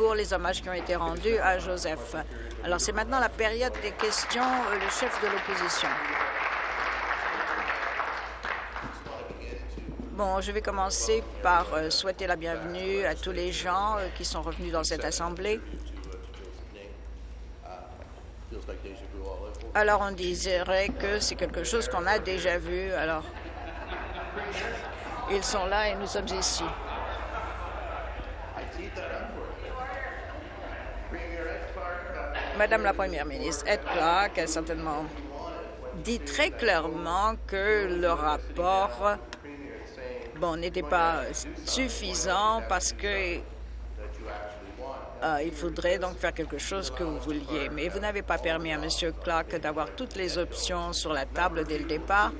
pour les hommages qui ont été rendus à Joseph. Alors, c'est maintenant la période des questions. Euh, le chef de l'opposition. Bon, je vais commencer par euh, souhaiter la bienvenue à tous les gens euh, qui sont revenus dans cette Assemblée. Alors, on dirait que c'est quelque chose qu'on a déjà vu. Alors, ils sont là et nous sommes ici. Madame la Première ministre, Ed Clark a certainement dit très clairement que le rapport bon, n'était pas suffisant parce que euh, il faudrait donc faire quelque chose que vous vouliez. Mais vous n'avez pas permis à M. Clark d'avoir toutes les options sur la table dès le départ.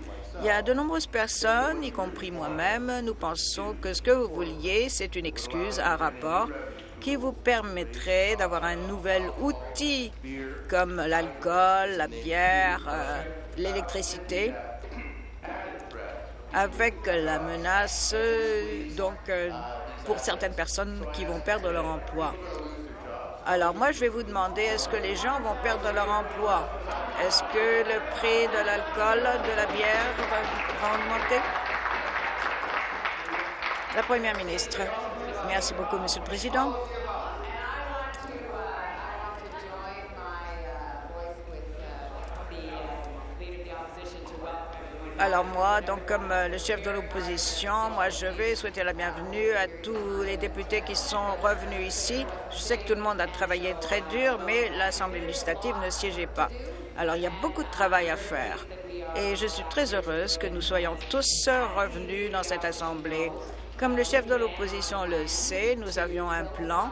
Il y a de nombreuses personnes, y compris moi-même, nous pensons que ce que vous vouliez, c'est une excuse, un rapport qui vous permettrait d'avoir un nouvel outil comme l'alcool, la bière, euh, l'électricité, avec la menace donc euh, pour certaines personnes qui vont perdre leur emploi. Alors moi, je vais vous demander, est-ce que les gens vont perdre leur emploi? Est-ce que le prix de l'alcool, de la bière va, va augmenter? La Première ministre. Merci beaucoup, Monsieur le Président. Alors moi, donc comme euh, le chef de l'opposition, moi je vais souhaiter la bienvenue à tous les députés qui sont revenus ici. Je sais que tout le monde a travaillé très dur, mais l'Assemblée législative ne siégeait pas. Alors il y a beaucoup de travail à faire. Et je suis très heureuse que nous soyons tous revenus dans cette Assemblée. Comme le chef de l'opposition le sait, nous avions un plan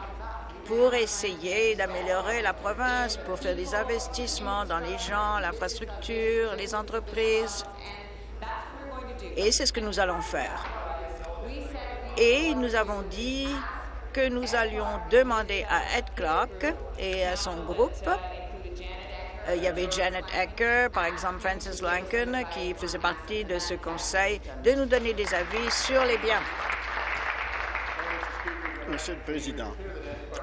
pour essayer d'améliorer la province, pour faire des investissements dans les gens, l'infrastructure, les entreprises. Et c'est ce que nous allons faire. Et nous avons dit que nous allions demander à Ed Clark et à son groupe, euh, il y avait Janet Ecker, par exemple Francis Lankin, qui faisait partie de ce conseil, de nous donner des avis sur les biens. Monsieur le Président,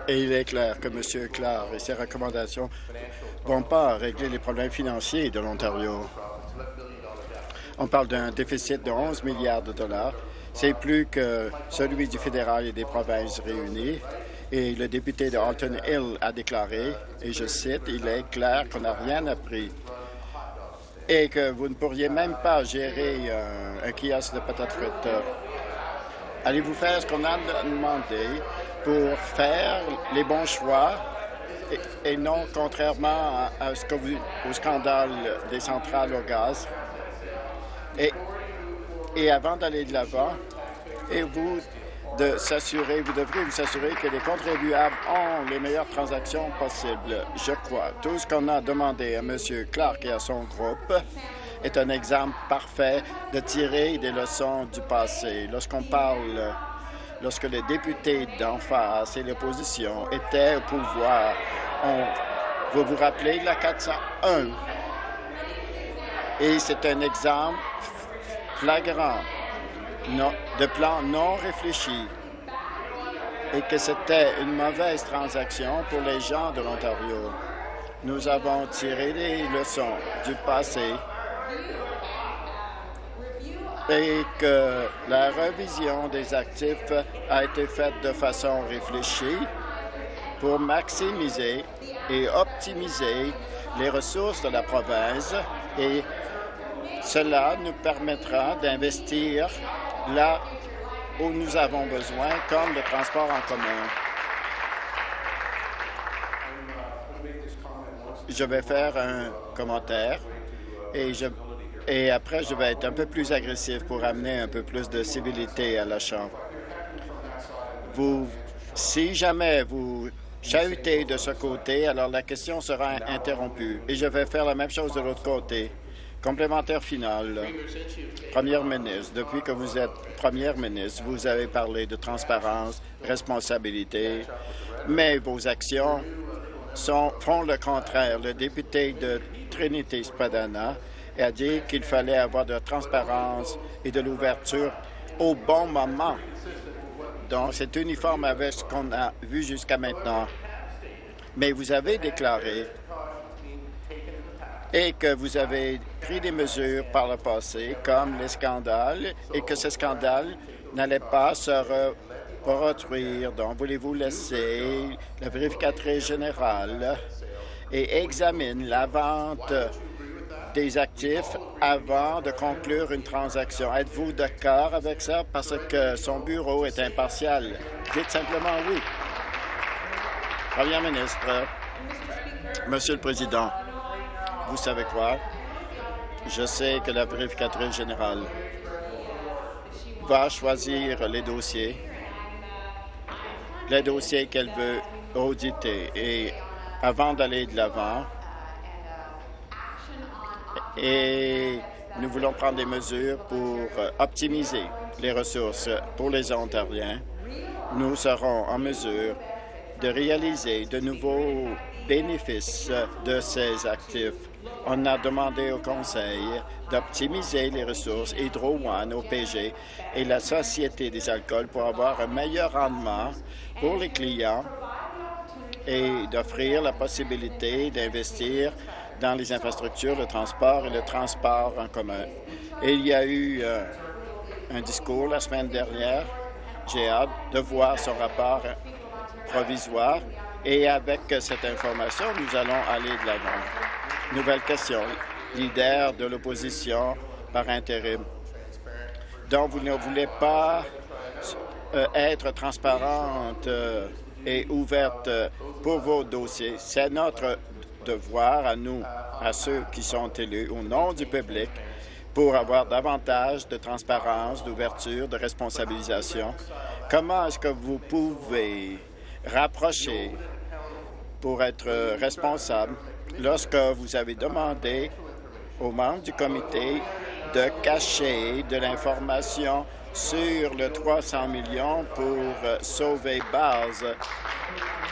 et il est clair que M. Clark et ses recommandations ne vont pas régler les problèmes financiers de l'Ontario. On parle d'un déficit de 11 milliards de dollars. C'est plus que celui du fédéral et des provinces réunies. Et le député de Alton Hill a déclaré, et je cite, « Il est clair qu'on n'a rien appris et que vous ne pourriez même pas gérer un, kiosque de patates frites. Allez-vous faire ce qu'on a demandé pour faire les bons choix et, non contrairement à, ce que vous, au scandale des centrales au gaz? Et, avant d'aller de l'avant, et vous de s'assurer, vous devriez vous assurer que les contribuables ont les meilleures transactions possibles. Je crois. Tout ce qu'on a demandé à M. Clark et à son groupe est un exemple parfait de tirer des leçons du passé. Lorsqu'on parle, lorsque les députés d'en face et l'opposition étaient au pouvoir, on, vous vous rappelez la 401 et c'est un exemple flagrant de plan non réfléchi et que c'était une mauvaise transaction pour les gens de l'Ontario. Nous avons tiré des leçons du passé et que la révision des actifs a été faite de façon réfléchie pour maximiser et optimiser les ressources de la province et cela nous permettra d'investir là où nous avons besoin, comme le transport en commun. Je vais faire un commentaire et, après, je vais être un peu plus agressif pour amener un peu plus de civilité à la Chambre. Vous, si jamais vous chahutez de ce côté, alors la question sera interrompue. Et je vais faire la même chose de l'autre côté. Complémentaire final. Première ministre, depuis que vous êtes première ministre, vous avez parlé de transparence, responsabilité, mais vos actions font le contraire. Le député de Trinité-Spadana a dit qu'il fallait avoir de la transparence et de l'ouverture au bon moment. Donc, c'est uniforme avec ce qu'on a vu jusqu'à maintenant. Mais vous avez déclaré et que vous avez pris des mesures par le passé, comme les scandales, et que ces scandales n'allaient pas se reproduire. Donc, voulez-vous laisser la vérificatrice générale et examine la vente des actifs avant de conclure une transaction. Êtes-vous d'accord avec ça? Parce que son bureau est impartial. Dites simplement oui. Premier ministre, Monsieur le Président, vous savez quoi? Je sais que la vérificatrice générale va choisir les dossiers, les dossiers qu'elle veut auditer. Et avant d'aller de l'avant, et nous voulons prendre des mesures pour euh, optimiser les ressources pour les Ontariens. Nous serons en mesure de réaliser de nouveaux bénéfices de ces actifs. On a demandé au Conseil d'optimiser les ressources Hydro One, OPG et la Société des alcools pour avoir un meilleur rendement pour les clients et d'offrir la possibilité d'investir dans les infrastructures, le transport et le transport en commun. Et il y a eu euh, un discours la semaine dernière. J'ai hâte de voir son rapport provisoire et avec cette information, nous allons aller de l'avant. Nouvelle question. Leader de l'opposition par intérim. Donc, vous ne voulez pas euh, être transparente euh, et ouverte pour vos dossiers. C'est notre devoir à nous, à ceux qui sont élus au nom du public, pour avoir davantage de transparence, d'ouverture, de responsabilisation. Comment est-ce que vous pouvez rapprocher pour être responsable lorsque vous avez demandé aux membres du comité de cacher de l'information sur le 300 millions pour sauver base?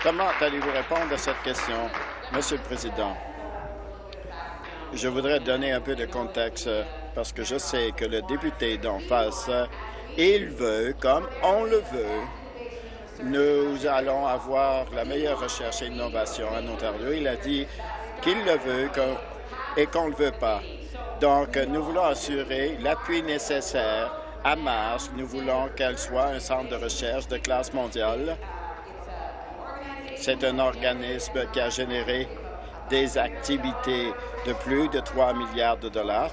Comment allez-vous répondre à cette question? Monsieur le Président, je voudrais donner un peu de contexte parce que je sais que le député d'en face, il veut, comme on le veut, nous allons avoir la meilleure recherche et innovation en Ontario. Il a dit qu'il le veut et qu'on ne le veut pas. Donc, nous voulons assurer l'appui nécessaire à Mars. Nous voulons qu'elle soit un centre de recherche de classe mondiale c'est un organisme qui a généré des activités de plus de 3 milliards de dollars.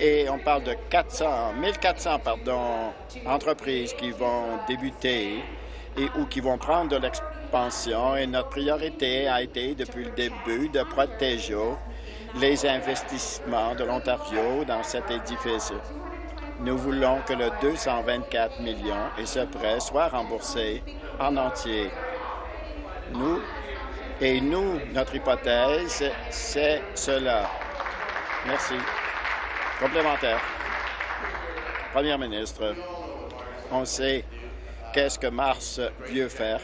Et on parle de 400, 1400 pardon, entreprises qui vont débuter et ou qui vont prendre de l'expansion. Et notre priorité a été, depuis le début, de protéger les investissements de l'Ontario dans cet édifice. Nous voulons que le 224 millions et ce prêt soit remboursé en entier. Nous, et nous, notre hypothèse, c'est cela. Merci. Complémentaire. Première ministre, on sait qu'est-ce que Mars veut faire.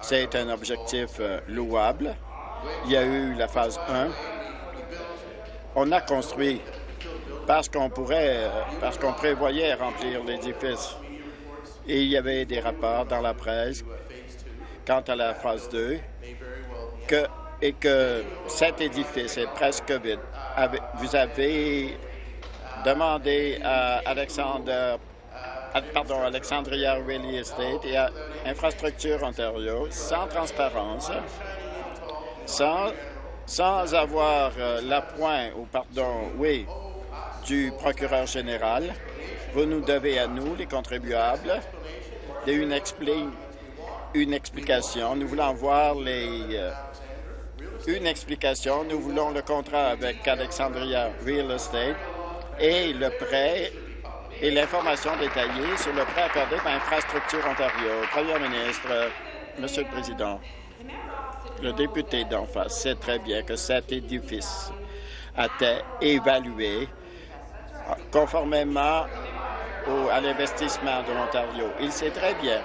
C'est un objectif euh, louable. Il y a eu la phase 1. On a construit parce qu'on pourrait, euh, parce qu'on prévoyait remplir l'édifice. Et il y avait des rapports dans la presse quant à la phase 2 que, et que cet édifice est presque vide. Vous avez demandé à Alexandre, pardon, Alexandria Real Estate et à Infrastructure Ontario, sans transparence, sans, sans avoir euh, l'appoint, ou pardon, oui, du procureur général, vous nous devez à nous, les contribuables, une, explication une explication. Nous voulons voir les, euh, une explication. Nous voulons le contrat avec Alexandria Real Estate et le prêt et l'information détaillée sur le prêt accordé par Infrastructure Ontario. Premier ministre, Monsieur le Président, le député d'en face sait très bien que cet édifice a été évalué conformément au, à l'investissement de l'Ontario. Il sait très bien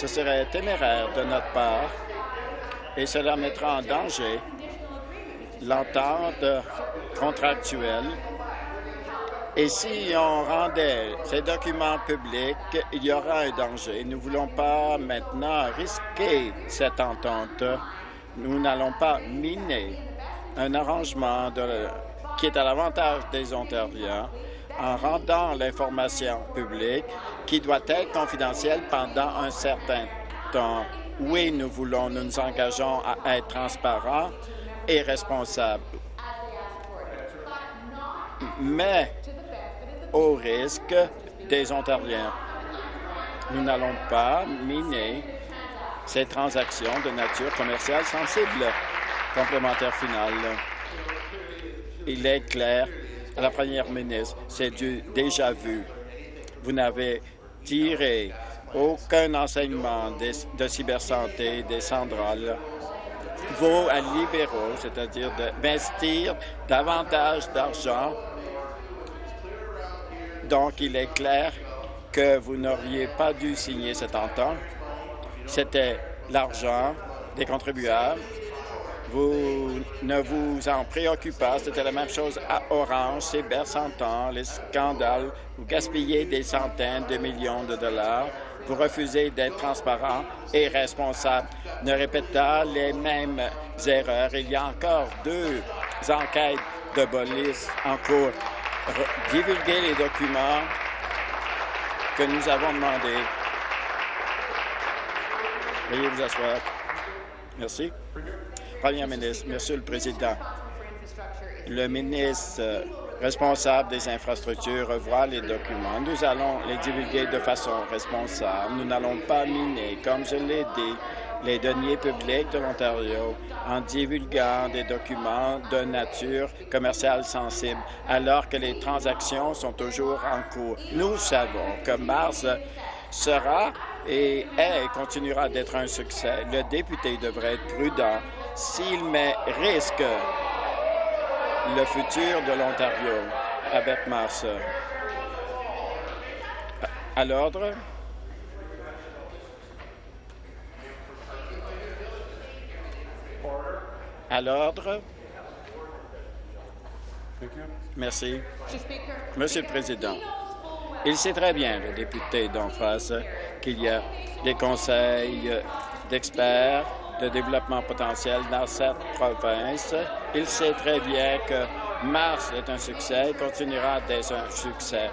ce serait téméraire de notre part et cela mettra en danger l'entente contractuelle Et si on rendait ces documents publics, il y aura un danger. Nous ne voulons pas maintenant risquer cette entente. Nous n'allons pas miner un arrangement qui est à l'avantage des Ontariens en rendant l'information publique qui doit être confidentielle pendant un certain temps. Oui, nous voulons, nous nous engageons à être transparents et responsables. Mais au risque des Ontariens. Nous n'allons pas miner ces transactions de nature commerciale sensible. Complémentaire final. Il est clair à la première ministre, c'est du déjà vu. Vous n'avez tiré aucun enseignement de cybersanté des centrales vos libéraux, c'est-à-dire d'investir davantage d'argent donc, il est clair que vous n'auriez pas dû signer cette entente. C'était l'argent des contribuables. Vous ne vous en préoccupez pas. C'était la même chose à Orange, c'est Bersantan, les scandales. Vous gaspillez des centaines de millions de dollars. Vous refusez d'être transparent et responsable. Ne répétez pas les mêmes erreurs. Il y a encore deux enquêtes de police en cours divulguer les documents que nous avons demandés. Veuillez vous asseoir. Merci. Premier ministre, Monsieur le Président, le ministre euh, responsable des infrastructures revoit les documents. Nous allons les divulguer de façon responsable. Nous n'allons pas miner, comme je l'ai dit, les deniers publics de l'Ontario en divulguant des documents de nature commerciale sensible, alors que les transactions sont toujours en cours. Nous savons que Mars sera et est et continuera d'être un succès. Le député devrait être prudent s'il met risque le futur de l'Ontario avec Mars. À l'ordre. À l'ordre. Merci. Monsieur le Président, il sait très bien, le député d'en face, qu'il y a des conseils d'experts de développement potentiel dans cette province. Il sait très bien que Mars est un succès et continuera d'être un succès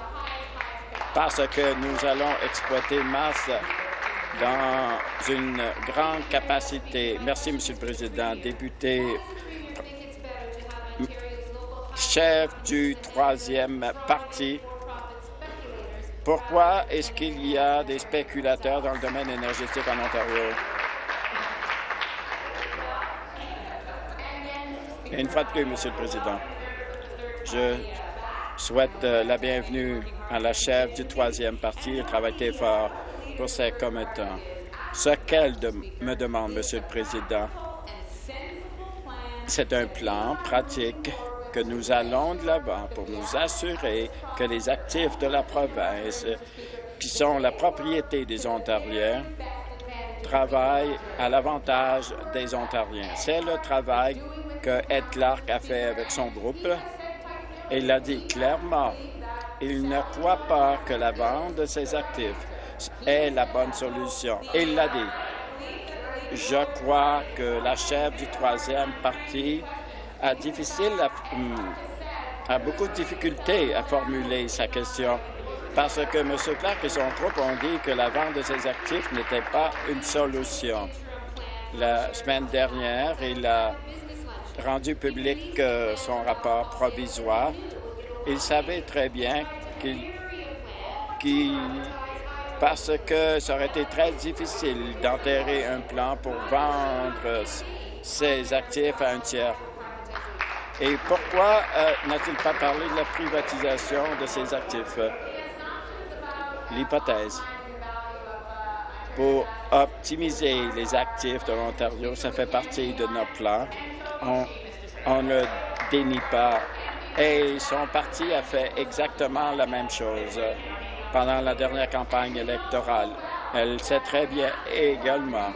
parce que nous allons exploiter Mars dans une grande capacité. Merci, Monsieur le Président. Député, chef du troisième parti, pourquoi est-ce qu'il y a des spéculateurs dans le domaine énergétique en Ontario? Une fois de plus, Monsieur le Président, je souhaite euh, la bienvenue à la chef du troisième parti. Elle travaille fort pour ses commettants. Ce qu'elle me demande, Monsieur le Président, c'est un plan pratique que nous allons de l'avant pour nous assurer que les actifs de la province, qui sont la propriété des Ontariens, travaillent à l'avantage des Ontariens. C'est le travail que Ed Clark a fait avec son groupe. Il a dit clairement, il ne croit pas que la vente de ses actifs est la bonne solution. Il l'a dit. Je crois que la chef du troisième parti a, hmm, beaucoup de difficultés à formuler sa question parce que M. Clark et son groupe ont dit que la vente de ses actifs n'était pas une solution. La semaine dernière, il a rendu public euh, son rapport provisoire. Il savait très bien qu'il parce que ça aurait été très difficile d'enterrer un plan pour vendre ses actifs à un tiers. Et pourquoi euh, n'a-t-il pas parlé de la privatisation de ses actifs? L'hypothèse. Pour optimiser les actifs de l'Ontario, ça fait partie de notre plan. On, on ne dénie pas. Et son parti a fait exactement la même chose pendant la dernière campagne électorale. Elle sait très bien également,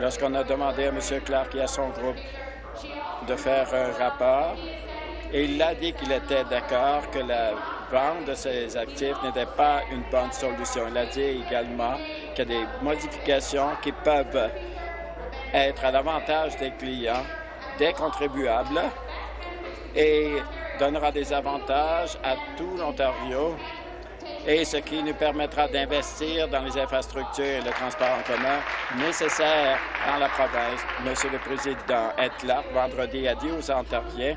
lorsqu'on a demandé à M. Clark et à son groupe de faire un rapport, il a dit qu'il était d'accord que la de ces actifs n'était pas une bonne solution. Il a dit également qu'il y a des modifications qui peuvent être à l'avantage des clients, des contribuables et donnera des avantages à tout l'Ontario et ce qui nous permettra d'investir dans les infrastructures et le transport en commun nécessaires dans la province. Monsieur le Président là vendredi, a dit aux Ontariens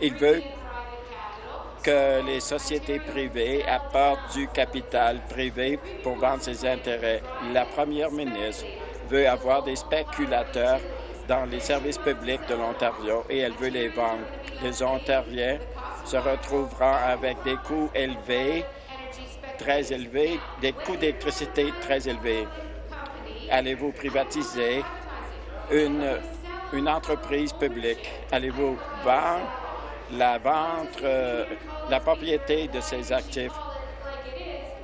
il veut que les sociétés privées apportent du capital privé pour vendre ses intérêts. La première ministre veut avoir des spéculateurs dans les services publics de l'Ontario et elle veut les vendre. Les Ontariens se retrouveront avec des coûts élevés, très élevés, des coûts d'électricité très élevés. Allez-vous privatiser une, une entreprise publique? Allez-vous vendre la vente, euh, la propriété de ces actifs?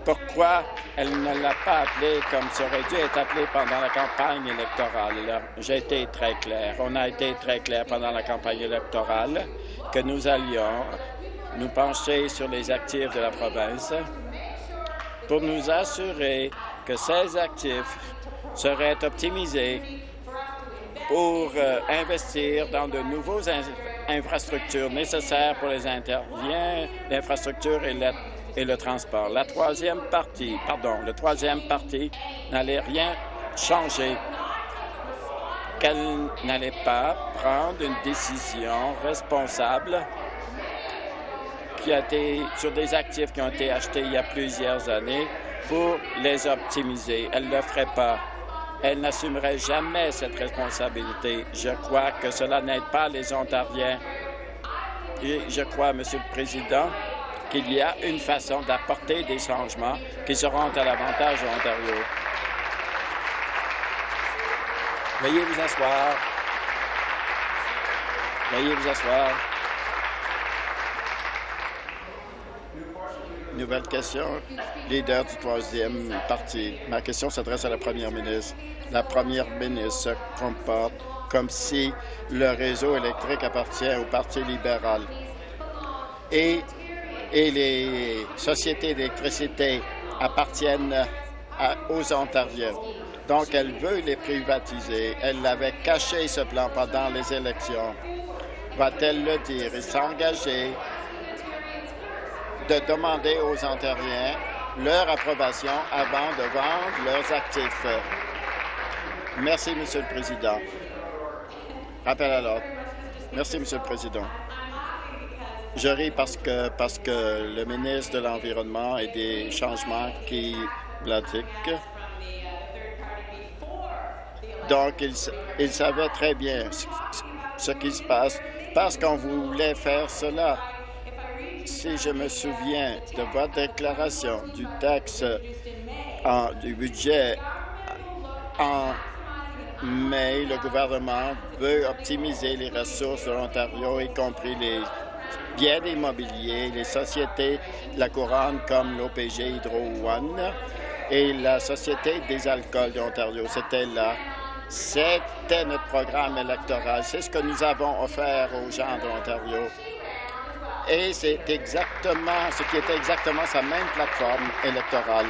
Pourquoi elle ne l'a pas appelé comme ça aurait dû être appelé pendant la campagne électorale? J'ai été très clair. On a été très clair pendant la campagne électorale que nous allions nous pencher sur les actifs de la province pour nous assurer que ces actifs seraient optimisés pour euh, investir dans de nouvelles infrastructures nécessaires pour les interviens, l'infrastructure et, le transport. La troisième partie, pardon, le troisième partie n'allait rien changer qu'elle n'allait pas prendre une décision responsable qui a été sur des actifs qui ont été achetés il y a plusieurs années pour les optimiser. Elle ne le ferait pas. Elle n'assumerait jamais cette responsabilité. Je crois que cela n'aide pas les Ontariens. Et je crois, Monsieur le Président, qu'il y a une façon d'apporter des changements qui seront à l'avantage de l'Ontario. Veuillez vous asseoir. Veuillez vous asseoir. Nouvelle question. Leader du troisième parti. Ma question s'adresse à la première ministre. La première ministre se comporte comme si le réseau électrique appartient au Parti libéral et, et les sociétés d'électricité appartiennent aux Ontariens. Donc, elle veut les privatiser. Elle avait caché ce plan pendant les élections. Va-t-elle le dire et s'engager de demander aux Ontariens leur approbation avant de vendre leurs actifs. Merci, Monsieur le Président. Rappel à l'ordre. Merci, Monsieur le Président. Je ris parce que, parce que le ministre de l'Environnement et des changements qui platiquent. Donc, il, savait très bien ce qui se passe parce qu'on voulait faire cela si je me souviens de votre déclaration du texte du budget en mai, le gouvernement veut optimiser les ressources de l'Ontario, y compris les biens immobiliers, les sociétés de la couronne comme l'OPG Hydro One et la Société des alcools de l'Ontario. C'était là. C'était notre programme électoral. C'est ce que nous avons offert aux gens de l'Ontario. Et c'est exactement ce qui était exactement sa même plateforme électorale.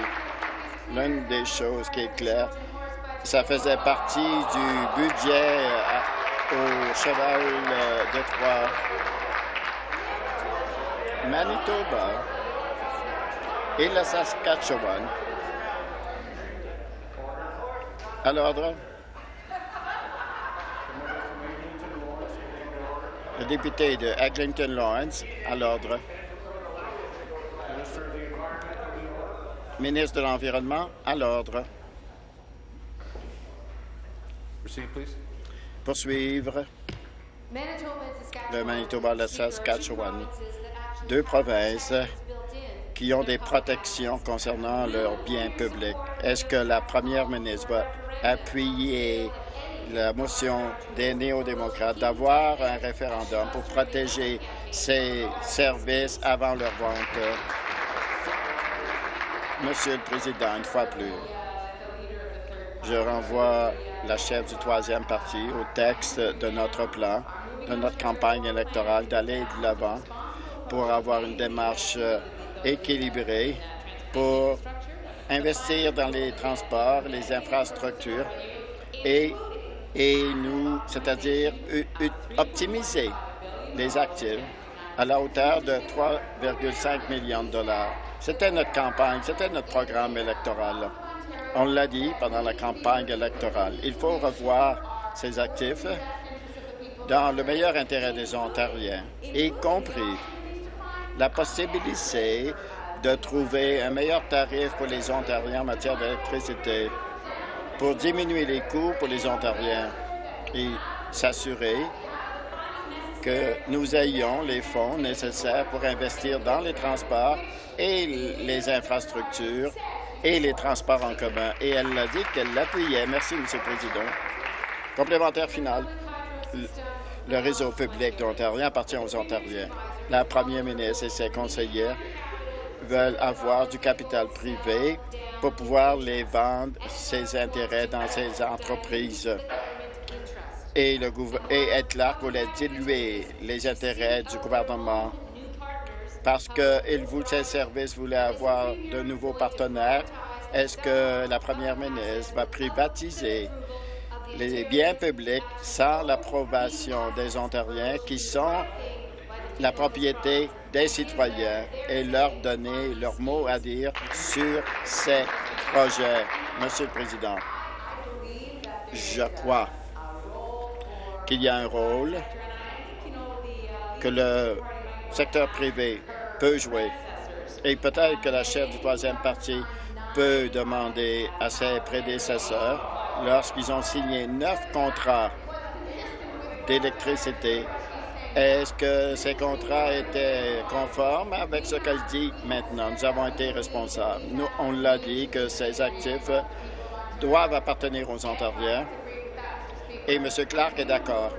L'une des choses qui est claire, ça faisait partie du budget au cheval euh, de Troyes. Manitoba et la Saskatchewan. À l'ordre. Le député de Eglinton Lawrence, à l'ordre. Ministre de l'Environnement, à l'ordre. Poursuivre. Le Manitoba et la Saskatchewan, deux provinces qui ont des protections concernant leurs biens publics. Est-ce que la première ministre va appuyer la motion des néo-démocrates d'avoir un référendum pour protéger ces services avant leur vente. Monsieur le Président, une fois plus, je renvoie la chef du troisième parti au texte de notre plan, de notre campagne électorale, d'aller de l'avant pour avoir une démarche équilibrée pour investir dans les transports, les infrastructures et, et nous, c'est-à-dire optimiser les actifs à la hauteur de 3,5 millions de dollars. C'était notre campagne, c'était notre programme électoral. On l'a dit pendant la campagne électorale. Il faut revoir ces actifs dans le meilleur intérêt des Ontariens, y compris la possibilité de trouver un meilleur tarif pour les Ontariens en matière d'électricité pour diminuer les coûts pour les Ontariens et s'assurer que nous ayons les fonds nécessaires pour investir dans les transports et les infrastructures et les transports en commun. Et elle a dit qu'elle l'appuyait. Merci, M. le Président. Complémentaire final. Le réseau public d'Ontario appartient aux Ontariens. La première ministre et ses conseillers veulent avoir du capital privé pour pouvoir les vendre ses intérêts dans ces entreprises et, le être là les diluer les intérêts du gouvernement parce que vous, ces services voulaient avoir de nouveaux partenaires. Est-ce que la première ministre va privatiser les biens publics sans l'approbation des Ontariens qui sont la propriété des citoyens et leur donner leur mot à dire sur ces projets. Monsieur le Président, je crois qu'il y a un rôle que le secteur privé peut jouer et peut-être que la chef du troisième parti peut demander à ses prédécesseurs, lorsqu'ils ont signé neuf contrats d'électricité, est-ce que ces contrats étaient conformes avec ce qu'elle dit maintenant? Nous avons été responsables. Nous, on l'a dit que ces actifs doivent appartenir aux Ontariens et M. Clark est d'accord.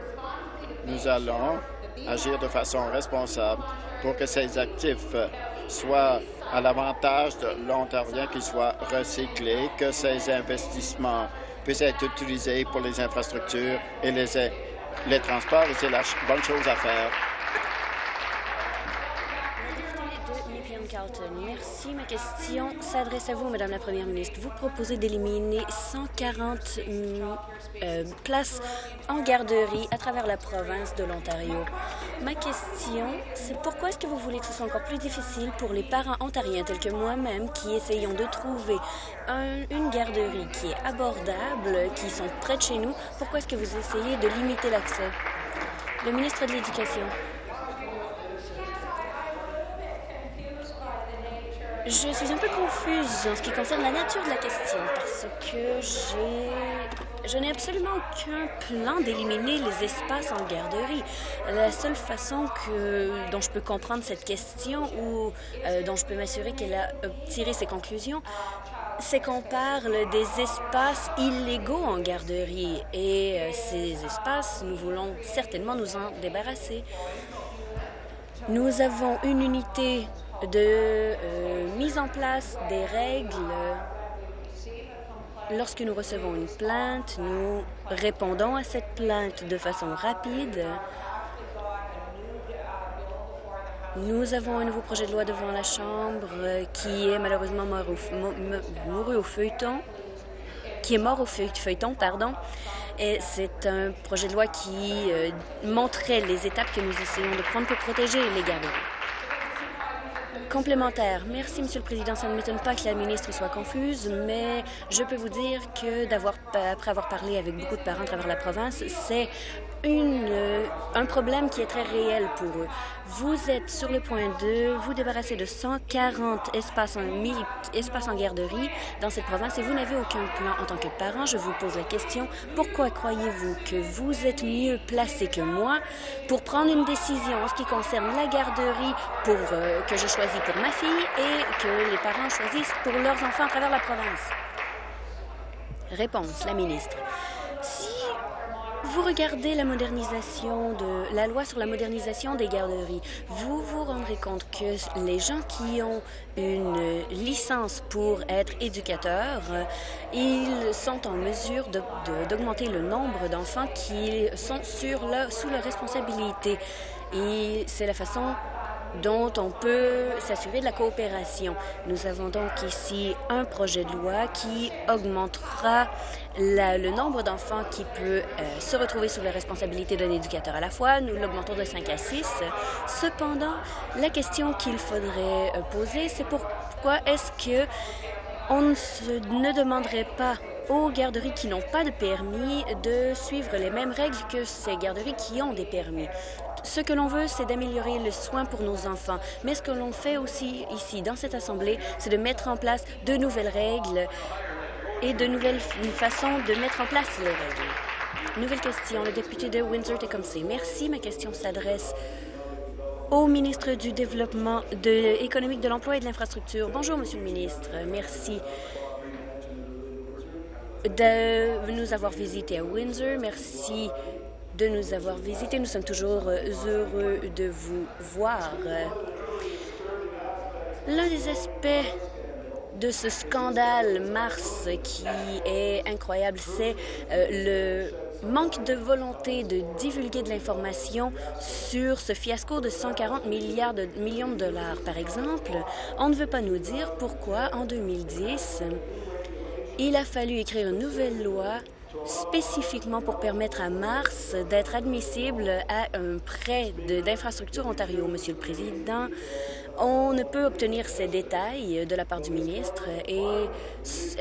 Nous allons agir de façon responsable pour que ces actifs soient à l'avantage de l'Ontarien, qu'ils soient recyclés, que ces investissements puissent être utilisés pour les infrastructures et les, les transports, c'est la bonne chose à faire. Ma question s'adresse à vous, Madame la Première ministre. Vous proposez d'éliminer 140 euh, places en garderie à travers la province de l'Ontario. Ma question, c'est pourquoi est-ce que vous voulez que ce soit encore plus difficile pour les parents ontariens tels que moi-même qui essayons de trouver une garderie qui est abordable, qui sont près de chez nous? Pourquoi est-ce que vous essayez de limiter l'accès? Le ministre de l'Éducation. Je suis un peu confuse en ce qui concerne la nature de la question parce que j'ai... Je n'ai absolument aucun plan d'éliminer les espaces en garderie. La seule façon que, dont je peux comprendre cette question ou euh, dont je peux m'assurer qu'elle a tiré ses conclusions, c'est qu'on parle des espaces illégaux en garderie. Et euh, ces espaces, nous voulons certainement nous en débarrasser. Nous avons une unité de euh, mise en place des règles. Lorsque nous recevons une plainte, nous répondons à cette plainte de façon rapide. Nous avons un nouveau projet de loi devant la Chambre qui est malheureusement mort au, au feuilleton, qui est mort au feuilleton, pardon. Et c'est un projet de loi qui euh, montrait les étapes que nous essayons de prendre pour protéger les gardes. Complémentaire. Merci, Monsieur le Président. Ça ne m'étonne pas que la ministre soit confuse, mais je peux vous dire que d'avoir, après avoir parlé avec beaucoup de parents à travers la province, c'est euh, un problème qui est très réel pour eux. Vous êtes sur le point de vous débarrasser de 140 espaces en, espaces en garderie dans cette province et vous n'avez aucun plan en tant que parent. Je vous pose la question, pourquoi croyez-vous que vous êtes mieux placé que moi pour prendre une décision en ce qui concerne la garderie pour, euh, que je choisis pour ma fille et que les parents choisissent pour leurs enfants à travers la province? Réponse, la ministre. Vous regardez la modernisation de la loi sur la modernisation des garderies, vous vous rendrez compte que les gens qui ont une licence pour être éducateurs, ils sont en mesure d'augmenter le nombre d'enfants qui sont sous leur responsabilité. Et c'est la façon dont on peut s'assurer de la coopération. Nous avons donc ici un projet de loi qui augmentera le nombre d'enfants qui peut euh, se retrouver sous la responsabilité d'un éducateur à la fois. Nous l'augmentons de 5 à 6. Cependant, la question qu'il faudrait euh, poser, c'est pourquoi est-ce que on ne demanderait pas aux garderies qui n'ont pas de permis de suivre les mêmes règles que ces garderies qui ont des permis? Ce que l'on veut, c'est d'améliorer le soin pour nos enfants. Mais ce que l'on fait aussi ici, dans cette Assemblée, c'est de mettre en place de nouvelles règles et de nouvelles façons de mettre en place les règles. Nouvelle question. Le député de Windsor-Tecumseh. Merci. Ma question s'adresse au ministre du Développement économique de l'Emploi et de l'Infrastructure. Bonjour, Monsieur le ministre. Merci de nous avoir visités à Windsor. Merci de nous avoir visités. Nous sommes toujours heureux de vous voir. L'un des aspects de ce scandale Mars qui est incroyable, c'est euh, le manque de volonté de divulguer de l'information sur ce fiasco de 140 milliards de millions de dollars. Par exemple, on ne veut pas nous dire pourquoi en 2010, il a fallu écrire une nouvelle loi spécifiquement pour permettre à Mars d'être admissible à un prêt d'infrastructure Ontario. Monsieur le Président, on ne peut obtenir ces détails de la part du ministre et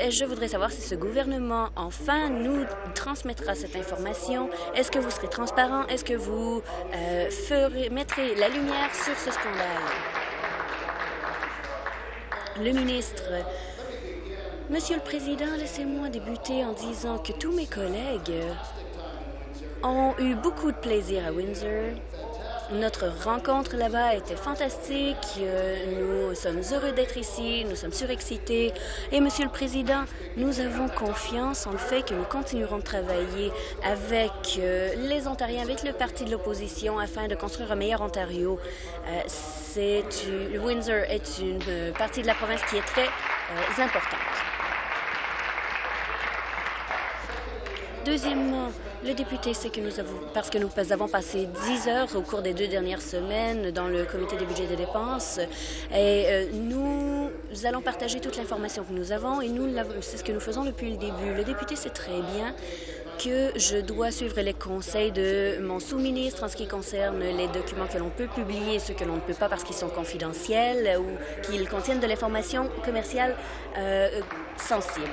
je voudrais savoir si ce gouvernement, enfin, nous transmettra cette information. Est-ce que vous serez transparent? Est-ce que vous euh, mettrez la lumière sur ce scandale? Le ministre Monsieur le Président, laissez-moi débuter en disant que tous mes collègues ont eu beaucoup de plaisir à Windsor. Notre rencontre là-bas était fantastique. Nous sommes heureux d'être ici. Nous sommes surexcités. Et, Monsieur le Président, nous avons confiance en le fait que nous continuerons de travailler avec euh, les Ontariens, avec le parti de l'opposition, afin de construire un meilleur Ontario. Euh, c'est Windsor est une euh, partie de la province qui est très importante. Deuxièmement, le député sait que nous avons, parce que nous avons passé 10 heures au cours des deux dernières semaines dans le comité des budgets des dépenses, et euh, nous allons partager toute l'information que nous avons, et nous, c'est ce que nous faisons depuis le début. Le député sait très bien que je dois suivre les conseils de mon sous-ministre en ce qui concerne les documents que l'on peut publier et ceux que l'on ne peut pas parce qu'ils sont confidentiels ou qu'ils contiennent de l'information commerciale euh, sensible.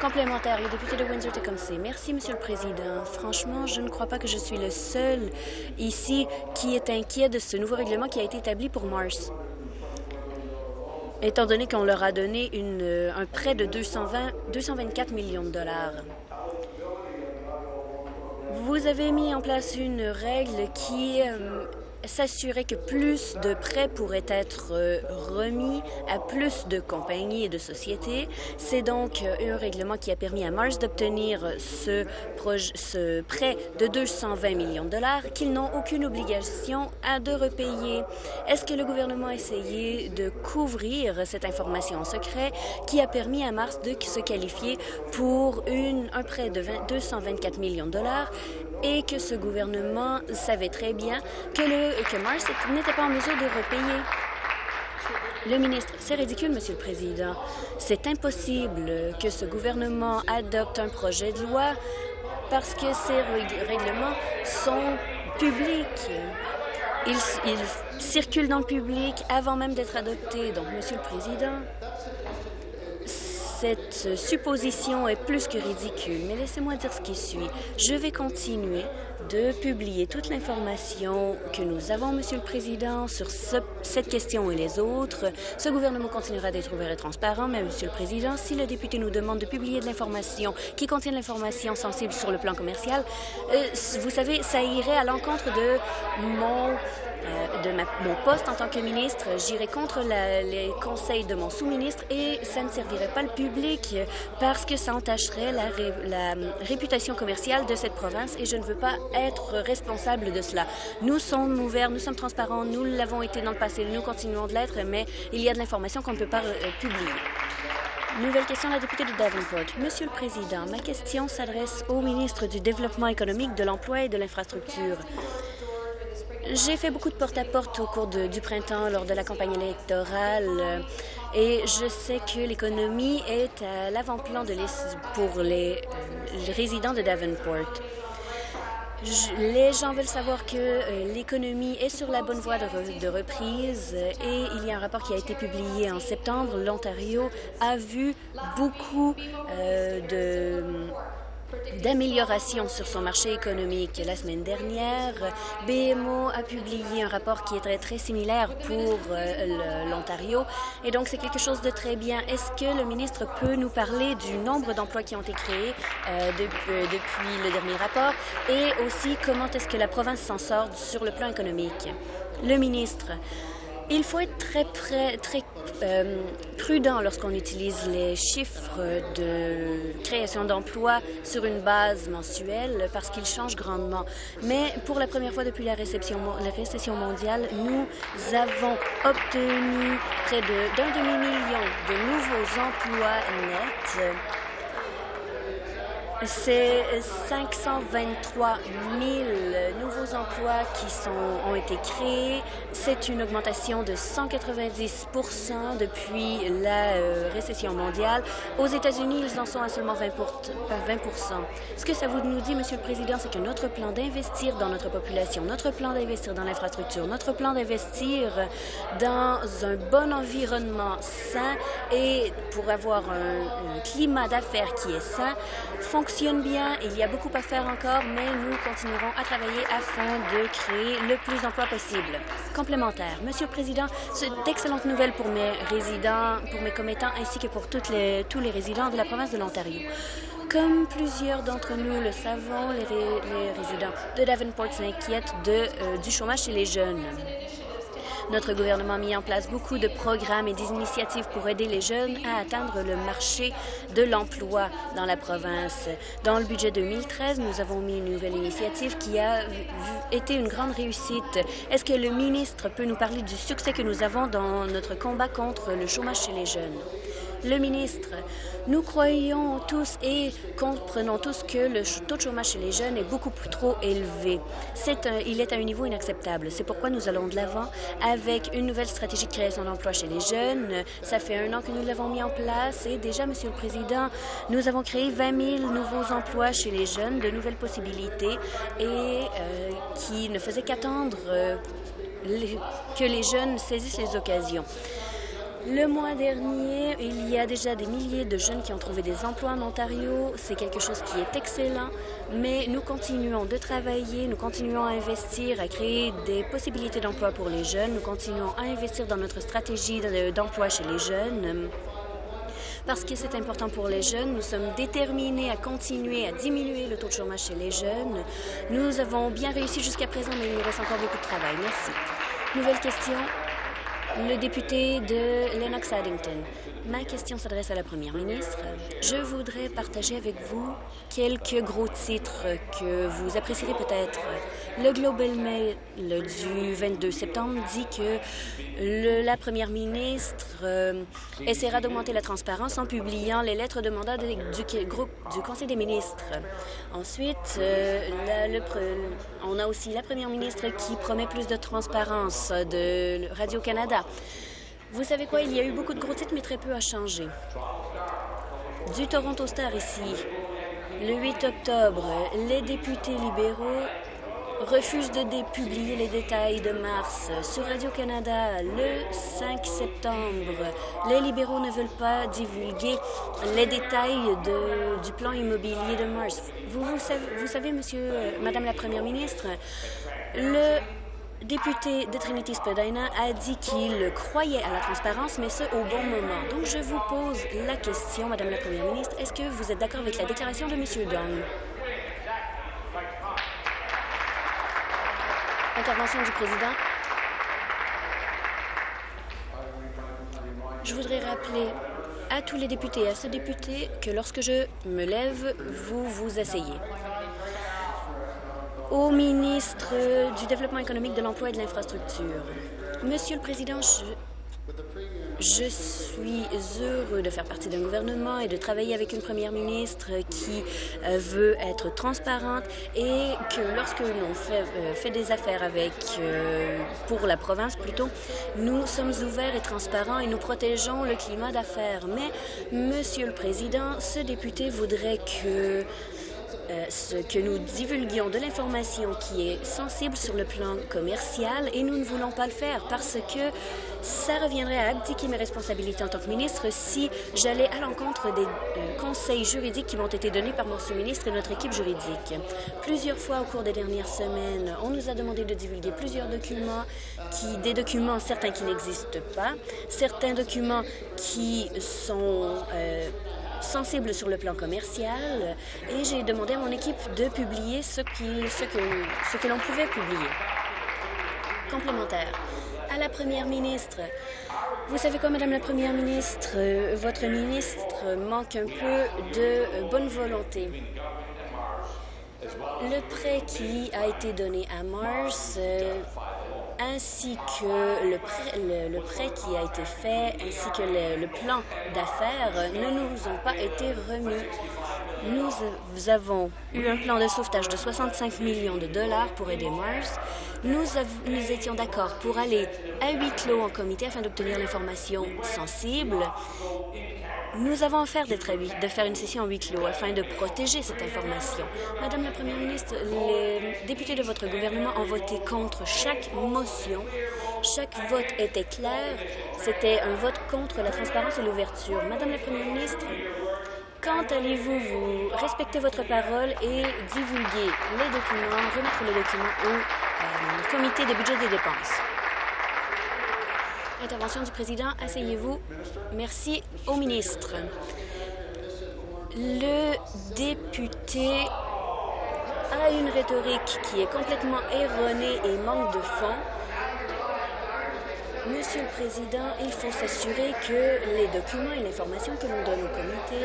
Complémentaire, le député de Windsor-Tecumseh. Merci, Monsieur le Président. Franchement, je ne crois pas que je suis le seul ici qui est inquiet de ce nouveau règlement qui a été établi pour Mars. Étant donné qu'on leur a donné euh, un prêt de 220, 224 millions de dollars. Vous avez mis en place une règle qui euh, s'assurer que plus de prêts pourraient être euh, remis à plus de compagnies et de sociétés. C'est donc euh, un règlement qui a permis à Mars d'obtenir ce, prêt de 220 millions de dollars qu'ils n'ont aucune obligation à de repayer. Est-ce que le gouvernement a essayé de couvrir cette information en secret qui a permis à Mars de se qualifier pour un prêt de 224 millions de dollars? Et que ce gouvernement savait très bien que, le, que Mars n'était pas en mesure de repayer. Le ministre, c'est ridicule, Monsieur le Président. C'est impossible que ce gouvernement adopte un projet de loi parce que ces règlements sont publics. Ils, ils circulent dans le public avant même d'être adoptés. Donc, Monsieur le Président, cette supposition est plus que ridicule, mais laissez-moi dire ce qui suit. Je vais continuer de publier toute l'information que nous avons, Monsieur le Président, sur cette question et les autres. Ce gouvernement continuera d'être ouvert et transparent, mais Monsieur le Président, si le député nous demande de publier de l'information qui contient de l'information sensible sur le plan commercial, euh, vous savez, ça irait à l'encontre de mon euh, de mon poste en tant que ministre. J'irai contre les conseils de mon sous-ministre et ça ne servirait pas le public parce que ça entacherait la, la réputation commerciale de cette province et je ne veux pas être responsable de cela. Nous sommes ouverts, nous sommes transparents, nous l'avons été dans le passé, nous continuons de l'être, mais il y a de l'information qu'on ne peut pas euh, publier. Nouvelle question la députée de Davenport. Monsieur le Président, ma question s'adresse au ministre du Développement économique, de l'Emploi et de l'Infrastructure. J'ai fait beaucoup de porte-à-porte au cours du printemps lors de la campagne électorale euh, et je sais que l'économie est à l'avant-plan pour les, les résidents de Davenport les gens veulent savoir que euh, l'économie est sur la bonne voie de, reprise et il y a un rapport qui a été publié en septembre. L'Ontario a vu beaucoup euh, de d'amélioration sur son marché économique. La semaine dernière, BMO a publié un rapport qui est très, très similaire pour euh, l'Ontario et donc c'est quelque chose de très bien. Est-ce que le ministre peut nous parler du nombre d'emplois qui ont été créés euh, euh, depuis le dernier rapport? Et aussi comment est-ce que la province s'en sort sur le plan économique? Le ministre. Il faut être très, très euh, prudent lorsqu'on utilise les chiffres de création d'emplois sur une base mensuelle parce qu'ils changent grandement. Mais pour la première fois depuis la, réception, la récession mondiale, nous avons obtenu près d'un demi-million de nouveaux emplois nets c'est 523 000 nouveaux emplois qui sont, ont été créés. C'est une augmentation de 190% depuis la euh, récession mondiale. Aux États-Unis, ils en sont à seulement 20% Ce que ça vous nous dit, Monsieur le Président, c'est que notre plan d'investir dans notre population, notre plan d'investir dans l'infrastructure, notre plan d'investir dans un bon environnement sain et pour avoir un climat d'affaires qui est sain, fonctionne bien. Il y a beaucoup à faire encore, mais nous continuerons à travailler afin de créer le plus d'emplois possible. Complémentaire. Monsieur le Président, c'est d'excellentes nouvelles pour mes résidents, pour mes commettants, ainsi que pour tous les résidents de la province de l'Ontario. Comme plusieurs d'entre nous le savons, les, résidents de Davenport s'inquiètent euh, du chômage chez les jeunes. Notre gouvernement a mis en place beaucoup de programmes et d'initiatives pour aider les jeunes à atteindre le marché de l'emploi dans la province. Dans le budget 2013, nous avons mis une nouvelle initiative qui a été une grande réussite. Est-ce que le ministre peut nous parler du succès que nous avons dans notre combat contre le chômage chez les jeunes? Le ministre, nous croyons tous et comprenons tous que le taux de chômage chez les jeunes est beaucoup trop élevé. Il est à un niveau inacceptable. C'est pourquoi nous allons de l'avant avec une nouvelle stratégie de création d'emplois chez les jeunes. Ça fait un an que nous l'avons mis en place et déjà, Monsieur le Président, nous avons créé 20 000 nouveaux emplois chez les jeunes, de nouvelles possibilités et euh, qui ne faisaient qu'attendre euh, que les jeunes saisissent les occasions. Le mois dernier, il y a déjà des milliers de jeunes qui ont trouvé des emplois en Ontario. C'est quelque chose qui est excellent, mais nous continuons de travailler, nous continuons à investir, à créer des possibilités d'emploi pour les jeunes, nous continuons à investir dans notre stratégie d'emploi chez les jeunes. Parce que c'est important pour les jeunes, nous sommes déterminés à continuer à diminuer le taux de chômage chez les jeunes. Nous avons bien réussi jusqu'à présent, mais il nous reste encore beaucoup de travail. Merci. Nouvelle question le député de Lennox-Addington. Ma question s'adresse à la première ministre. Je voudrais partager avec vous quelques gros titres que vous apprécierez peut-être. Le Global Mail du 22 septembre dit que la première ministre euh, essaiera d'augmenter la transparence en publiant les lettres de mandat du, Conseil des ministres. Ensuite, euh, on a aussi la première ministre qui promet plus de transparence de Radio-Canada. Vous savez quoi, il y a eu beaucoup de gros titres, mais très peu a changé. Du Toronto Star ici, le 8 octobre, les députés libéraux refusent de publier les détails de mars. Sur Radio-Canada, le 5 septembre, les libéraux ne veulent pas divulguer les détails du plan immobilier de mars. Vous, vous, savez, vous savez, monsieur, euh, madame la première ministre, le député de Trinity Spadina a dit qu'il croyait à la transparence, mais ce, au bon moment. Donc, je vous pose la question, Madame la Première ministre, est-ce que vous êtes d'accord avec la déclaration de M. Dong? Intervention du président. Je voudrais rappeler à tous les députés et à ce député que lorsque je me lève, vous vous asseyez au ministre du Développement économique, de l'Emploi et de l'Infrastructure. Monsieur le Président, Je suis heureux de faire partie d'un gouvernement et de travailler avec une première ministre qui euh, veut être transparente et que lorsque l'on fait, euh, des affaires avec, euh, pour la province plutôt, nous sommes ouverts et transparents et nous protégeons le climat d'affaires. Mais, Monsieur le Président, ce député voudrait que euh, ce que nous divulguions de l'information qui est sensible sur le plan commercial et nous ne voulons pas le faire parce que ça reviendrait à abdiquer mes responsabilités en tant que ministre si j'allais à l'encontre des euh, conseils juridiques qui m'ont été donnés par mon sous-ministre et notre équipe juridique. Plusieurs fois au cours des dernières semaines, on nous a demandé de divulguer plusieurs documents, qui, des documents certains qui n'existent pas, certains documents qui sont euh, sensible sur le plan commercial et j'ai demandé à mon équipe de publier ce, ce que, ce que l'on pouvait publier. Complémentaire. À la Première ministre, vous savez quoi, Madame la Première ministre, votre ministre manque un peu de bonne volonté. Le prêt qui a été donné à Mars euh, ainsi que le prêt, qui a été fait, ainsi que le plan d'affaires ne nous ont pas été remis. Nous avons eu un plan de sauvetage de 65 millions de dollars pour aider Mars. Nous, étions d'accord pour aller à huis clos en comité afin d'obtenir l'information sensible nous avons d'être de faire une session en huis clos afin de protéger cette information. Madame la Première ministre, les députés de votre gouvernement ont voté contre chaque motion. Chaque vote était clair. C'était un vote contre la transparence et l'ouverture. Madame la Première ministre, quand allez-vous vous respecter votre parole et divulguer les documents, remettre les documents au euh, comité des budgets des dépenses? Intervention du président. Asseyez-vous. Merci au ministre. Le député a une rhétorique qui est complètement erronée et manque de fond. Monsieur le Président, il faut s'assurer que les documents et l'information que l'on donne au comité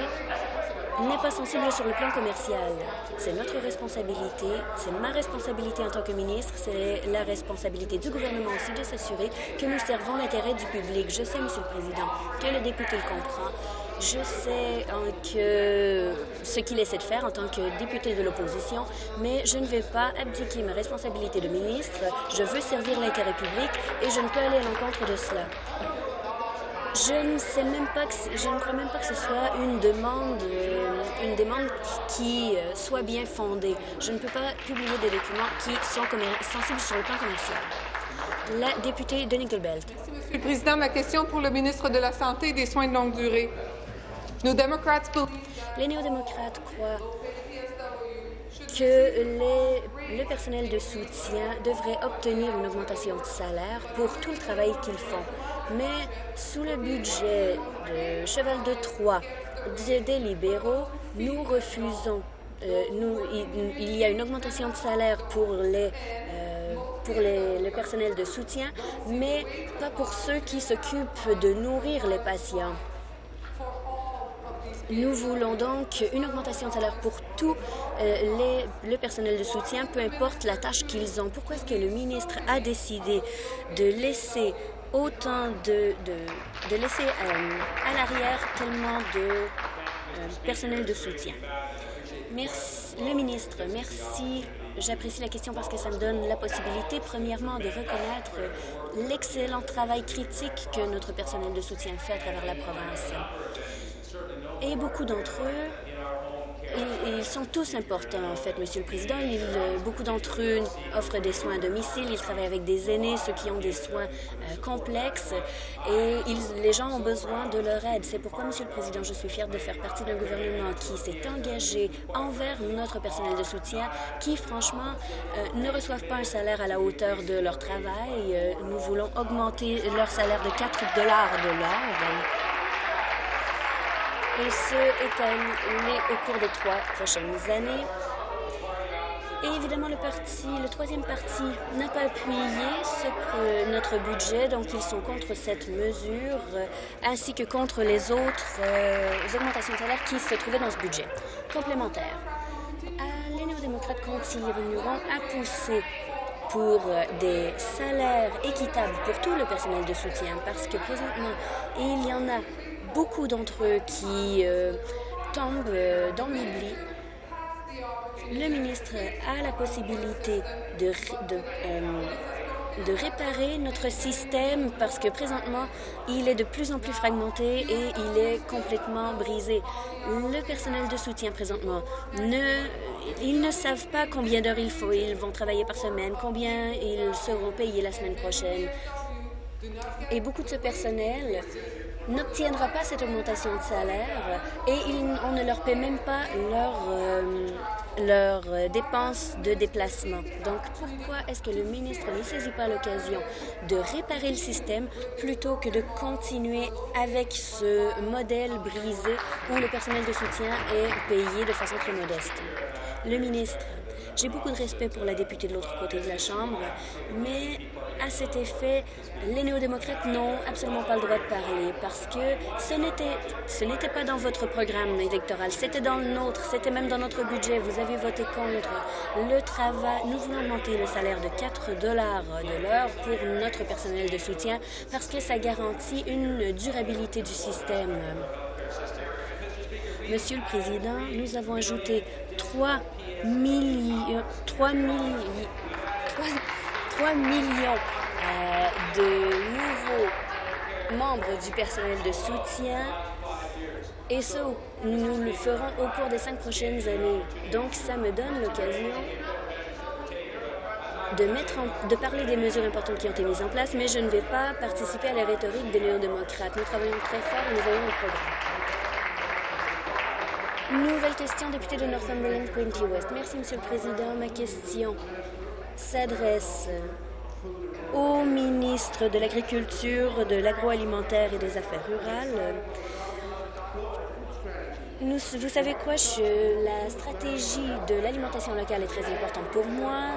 n'est pas sensible sur le plan commercial. C'est notre responsabilité, c'est ma responsabilité en tant que ministre, c'est la responsabilité du gouvernement aussi de s'assurer que nous servons l'intérêt du public. Je sais, Monsieur le Président, que le député le comprend. Je sais hein, que ce qu'il essaie de faire en tant que député de l'opposition, mais je ne vais pas abdiquer ma responsabilité de ministre. Je veux servir l'intérêt public et je ne peux aller à l'encontre de cela. Je ne sais même pas que je ne crois même pas que ce soit une demande, euh, une demande qui euh, soit bien fondée. Je ne peux pas publier des documents qui sont sensibles sur le plan commercial. La députée de Nickelbelt. Monsieur le Président. Ma question pour le ministre de la Santé et des Soins de longue durée. Les néo-démocrates croient que le personnel de soutien devrait obtenir une augmentation de salaire pour tout le travail qu'ils font. Mais sous le budget de Cheval de Troyes des libéraux, nous refusons. Euh, il, y a une augmentation de salaire pour les euh, pour les, le personnel de soutien, mais pas pour ceux qui s'occupent de nourrir les patients. Nous voulons donc une augmentation de salaire pour tout euh, le personnel de soutien, peu importe la tâche qu'ils ont. Pourquoi est-ce que le ministre a décidé de laisser autant de laisser euh, à l'arrière tellement de euh, personnel de soutien? Merci, le ministre, merci. J'apprécie la question parce que ça me donne la possibilité, premièrement, de reconnaître l'excellent travail critique que notre personnel de soutien fait à travers la province. Et beaucoup d'entre eux, ils, sont tous importants, en fait, Monsieur le Président. Il, beaucoup d'entre eux offrent des soins à domicile. Ils travaillent avec des aînés, ceux qui ont des soins euh, complexes. Et les gens ont besoin de leur aide. C'est pourquoi, Monsieur le Président, je suis fière de faire partie d'un gouvernement qui s'est engagé envers notre personnel de soutien, qui, franchement, euh, ne reçoivent pas un salaire à la hauteur de leur travail. Euh, nous voulons augmenter leur salaire de 4 dollars de l'heure et ce étalé au cours des trois prochaines années. Et évidemment, le troisième parti n'a pas appuyé ce, notre budget, donc ils sont contre cette mesure, ainsi que contre les autres euh, augmentations de salaire qui se trouvaient dans ce budget. Complémentaire. Les néo-démocrates continueront à pousser pour des salaires équitables pour tout le personnel de soutien parce que présentement, il y en a beaucoup d'entre eux qui euh, tombent euh, dans l'oubli. Le ministre a la possibilité de, euh, de réparer notre système parce que présentement, il est de plus en plus fragmenté et il est complètement brisé. Le personnel de soutien présentement, ne, ils ne savent pas combien d'heures il faut, ils vont travailler par semaine, combien ils seront payés la semaine prochaine. Et beaucoup de ce personnel n'obtiendra pas cette augmentation de salaire et on ne leur paie même pas leur, euh, leurs euh, dépenses de déplacement. Donc, pourquoi est-ce que le ministre ne saisit pas l'occasion de réparer le système plutôt que de continuer avec ce modèle brisé où le personnel de soutien est payé de façon très modeste? Le ministre, j'ai beaucoup de respect pour la députée de l'autre côté de la Chambre, mais à cet effet, les néo-démocrates n'ont absolument pas le droit de parler parce que ce n'était, pas dans votre programme électoral, c'était dans le nôtre, c'était même dans notre budget. Vous avez voté contre le travail. Nous voulons augmenter le salaire de 4 dollars de l'heure pour notre personnel de soutien parce que ça garantit une durabilité du système. Monsieur le Président, nous avons ajouté 3 millions, 3 millions, 3 millions euh, de nouveaux membres du personnel de soutien et ce, nous le ferons au cours des cinq prochaines années. Donc, ça me donne l'occasion de, parler des mesures importantes qui ont été mises en place, mais je ne vais pas participer à la rhétorique des néo-démocrates. Nous travaillons très fort et nous voyons le programme. Nouvelle question, député de Northumberland, Quinty West. Merci, Monsieur le Président. Ma question s'adresse au ministre de l'Agriculture, de l'Agroalimentaire et des Affaires rurales. Vous savez quoi, la stratégie de l'alimentation locale est très importante pour moi.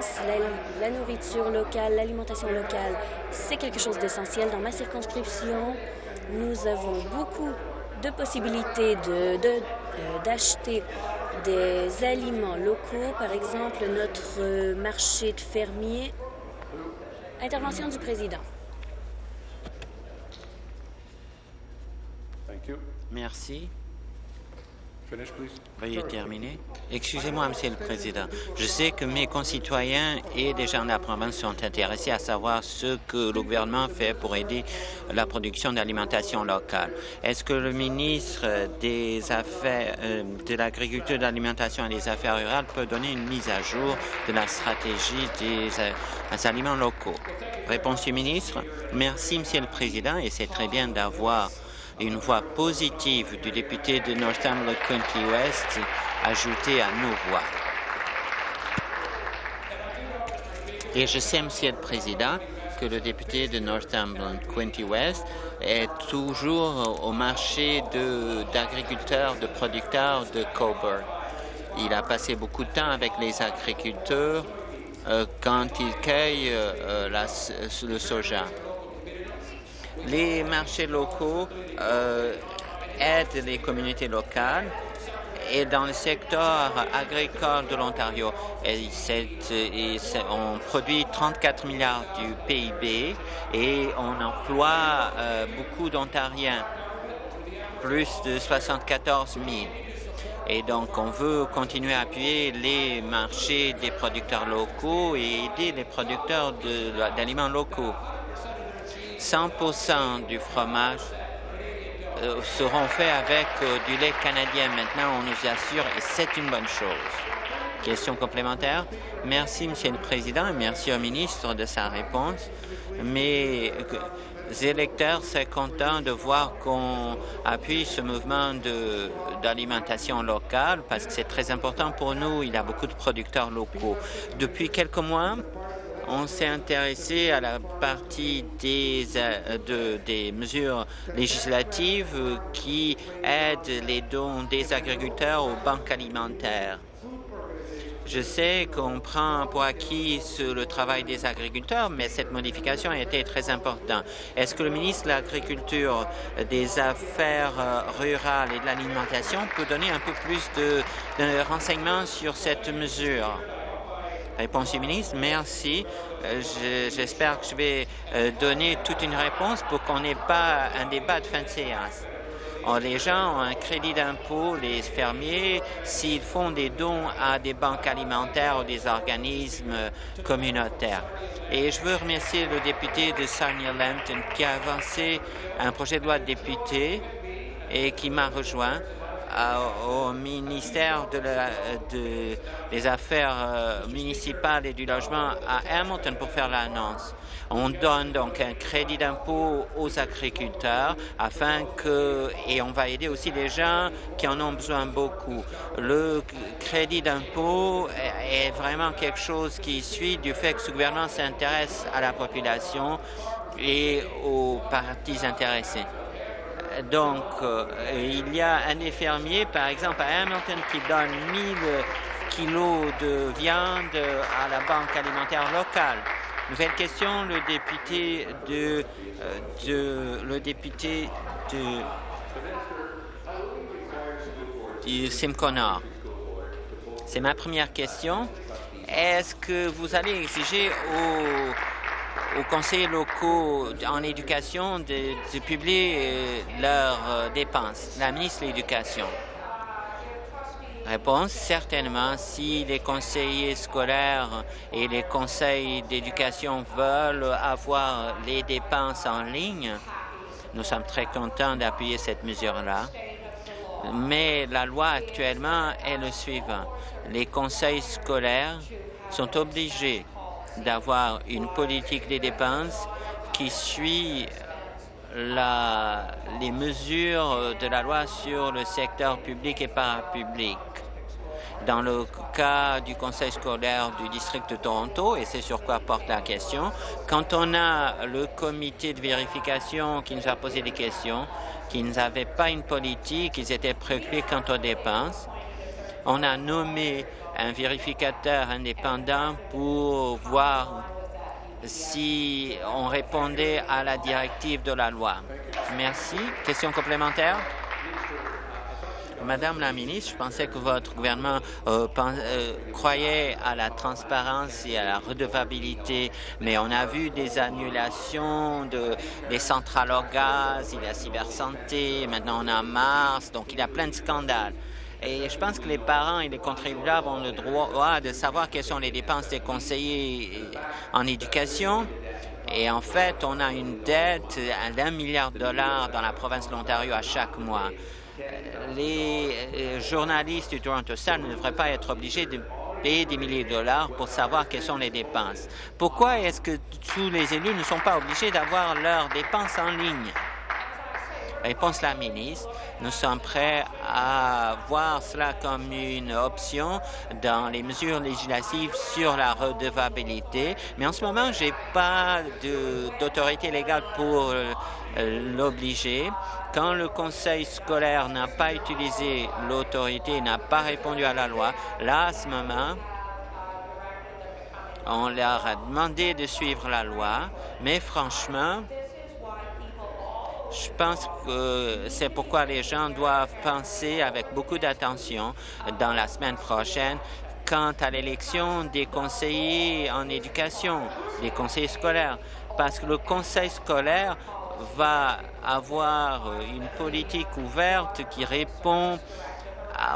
La, nourriture locale, l'alimentation locale, c'est quelque chose d'essentiel. Dans ma circonscription, nous avons beaucoup de possibilités d'acheter de, de, des aliments locaux. Par exemple, notre marché de fermiers Intervention du président. Merci. Excusez-moi, Monsieur le Président. Je sais que mes concitoyens et des gens de la province sont intéressés à savoir ce que le gouvernement fait pour aider la production d'alimentation locale. Est-ce que le ministre des Affaires, euh, de l'Agriculture, de l'Alimentation et des Affaires rurales peut donner une mise à jour de la stratégie des, euh, aliments locaux? Réponse du ministre. Merci, Monsieur le Président, et c'est très bien d'avoir une voix positive du député de Northumberland County West ajoutée à nos voix. Et je sais, Monsieur le Président, que le député de Northumberland County West est toujours au marché d'agriculteurs, de, producteurs de Coburg. Il a passé beaucoup de temps avec les agriculteurs euh, quand ils cueillent euh, la, le soja. Les marchés locaux euh, aident les communautés locales et dans le secteur agricole de l'Ontario, on produit 34 milliards du PIB et on emploie euh, beaucoup d'Ontariens, plus de 74 000. Et donc, on veut continuer à appuyer les marchés des producteurs locaux et aider les producteurs d'aliments locaux. 100% du fromage euh, seront faits avec euh, du lait canadien. Maintenant, on nous assure et c'est une bonne chose. Question complémentaire? Merci, Monsieur le Président, et merci au ministre de sa réponse. Mes électeurs sont contents de voir qu'on appuie ce mouvement d'alimentation locale parce que c'est très important pour nous. Il y a beaucoup de producteurs locaux. Depuis quelques mois, on s'est intéressé à la partie des, euh, des mesures législatives qui aident les dons des agriculteurs aux banques alimentaires. Je sais qu'on prend pour acquis le travail des agriculteurs, mais cette modification a été très importante. Est-ce que le ministre de l'Agriculture, des Affaires euh, rurales et de l'alimentation peut donner un peu plus de renseignements sur cette mesure? Réponse du ministre, merci. Euh, j'espère que je vais euh, donner toute une réponse pour qu'on n'ait pas un débat de fin de séance. les gens ont un crédit d'impôt, les fermiers, s'ils font des dons à des banques alimentaires ou des organismes communautaires. Et je veux remercier le député de Sarnia Lambton qui a avancé un projet de loi de député et qui m'a rejoint au ministère de des Affaires euh, municipales et du logement à Hamilton pour faire l'annonce. On donne donc un crédit d'impôt aux agriculteurs afin que, et on va aider aussi les gens qui en ont besoin beaucoup. Le crédit d'impôt est vraiment quelque chose qui suit du fait que ce gouvernement s'intéresse à la population et aux partis intéressés. Donc, euh, il y a un fermier, par exemple, à Hamilton, qui donne 1000 kilos de viande à la banque alimentaire locale. Nouvelle question, le député de, euh, le député de, de Simconar. C'est ma première question. Est-ce que vous allez exiger aux aux conseillers locaux en éducation de, publier euh, leurs euh, dépenses. La ministre de l'Éducation. Réponse, certainement, si les conseillers scolaires et les conseils d'éducation veulent avoir les dépenses en ligne, nous sommes très contents d'appuyer cette mesure-là. Mais la loi actuellement est le suivant. Les conseils scolaires sont obligés d'avoir une politique des dépenses qui suit les mesures de la loi sur le secteur public et parapublic. Dans le cas du conseil scolaire du district de Toronto, et c'est sur quoi porte la question, quand on a le comité de vérification qui nous a posé des questions, qui n'avaient pas une politique, ils étaient préoccupés quant aux dépenses, on a nommé un vérificateur indépendant pour voir si on répondait à la directive de la loi. Merci. Question complémentaire? Madame la ministre, je pensais que votre gouvernement euh, euh, croyait à la transparence et à la redevabilité, mais on a vu des annulations de, des centrales au gaz, il y a cybersanté, maintenant on a Mars, donc il y a plein de scandales. Et je pense que les parents et les contribuables ont le droit de savoir quelles sont les dépenses des conseillers en éducation. Et en fait, on a une dette d'un milliard de dollars dans la province de l'Ontario à chaque mois. Les euh, journalistes du Toronto Star ne devraient pas être obligés de payer des milliers de dollars pour savoir quelles sont les dépenses. Pourquoi est-ce que tous les élus ne sont pas obligés d'avoir leurs dépenses en ligne? Réponse la ministre. Nous sommes prêts à voir cela comme une option dans les mesures législatives sur la redevabilité, mais en ce moment, je n'ai pas d'autorité légale pour euh, l'obliger. Quand le conseil scolaire n'a pas utilisé l'autorité, n'a pas répondu à la loi, là, à ce moment, on leur a demandé de suivre la loi, mais franchement, je pense que c'est pourquoi les gens doivent penser avec beaucoup d'attention dans la semaine prochaine quant à l'élection des conseillers en éducation, des conseillers scolaires, parce que le conseil scolaire va avoir une politique ouverte qui répond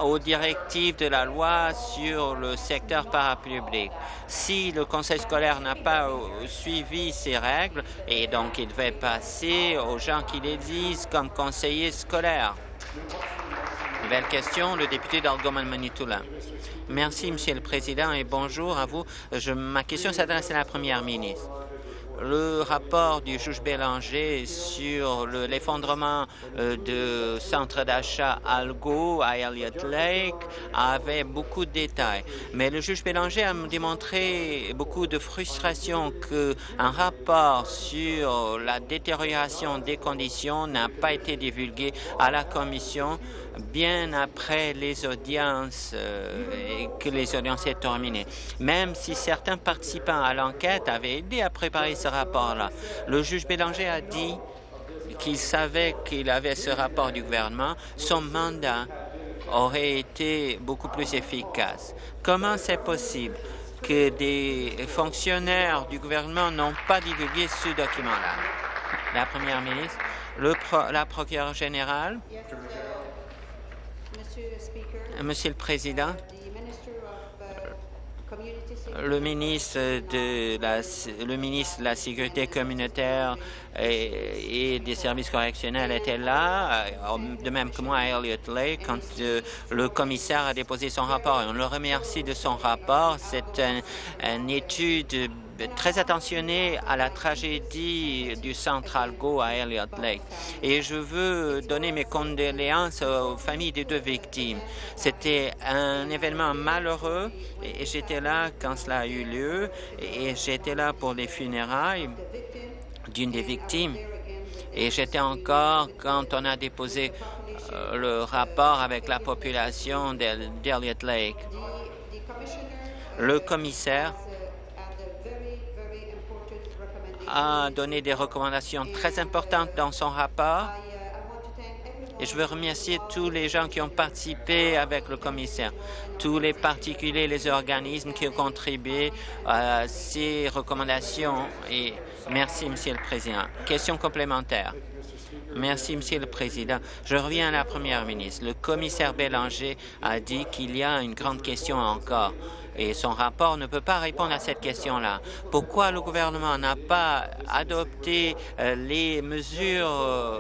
aux directives de la loi sur le secteur parapublic. Si le conseil scolaire n'a pas euh, suivi ces règles, et donc il devait passer aux gens qui les disent comme conseillers scolaires. Nouvelle question, le député d'Algoman Manitoula. Merci, Monsieur le Président, et bonjour à vous. Ma question s'adresse à la Première ministre le rapport du juge Bélanger sur l'effondrement euh, de centre d'achat Algo à Elliott Lake avait beaucoup de détails. Mais le juge Bélanger a démontré beaucoup de frustration qu'un rapport sur la détérioration des conditions n'a pas été divulgué à la Commission bien après les audiences euh, et que les audiences aient terminées. Même si certains participants à l'enquête avaient aidé à préparer ce rapport-là, le juge Bélanger a dit qu'il savait qu'il avait ce rapport du gouvernement, son mandat aurait été beaucoup plus efficace. Comment c'est possible que des fonctionnaires du gouvernement n'ont pas divulgué ce document-là? La première ministre, la procureure générale, Monsieur le Président, le ministre de la, Sécurité communautaire et, des services correctionnels était là, euh, de même que moi à Elliott Lake, quand euh, le commissaire a déposé son rapport. Et on le remercie de son rapport. C'est une étude très attentionné à la tragédie du Central Go à Elliott Lake. Et je veux donner mes condoléances aux familles des deux victimes. C'était un événement malheureux et j'étais là quand cela a eu lieu et j'étais là pour les funérailles d'une des victimes. Et j'étais encore quand on a déposé euh, le rapport avec la population d'Elliott Lake. Le commissaire a donné des recommandations très importantes dans son rapport. Et je veux remercier tous les gens qui ont participé avec le commissaire, tous les particuliers, les organismes qui ont contribué à ces recommandations. Et merci, Monsieur le Président. Question complémentaire. Merci, Monsieur le Président. Je reviens à la Première ministre. Le commissaire Bélanger a dit qu'il y a une grande question encore et son rapport ne peut pas répondre à cette question-là. Pourquoi le gouvernement n'a pas adopté euh, les mesures euh,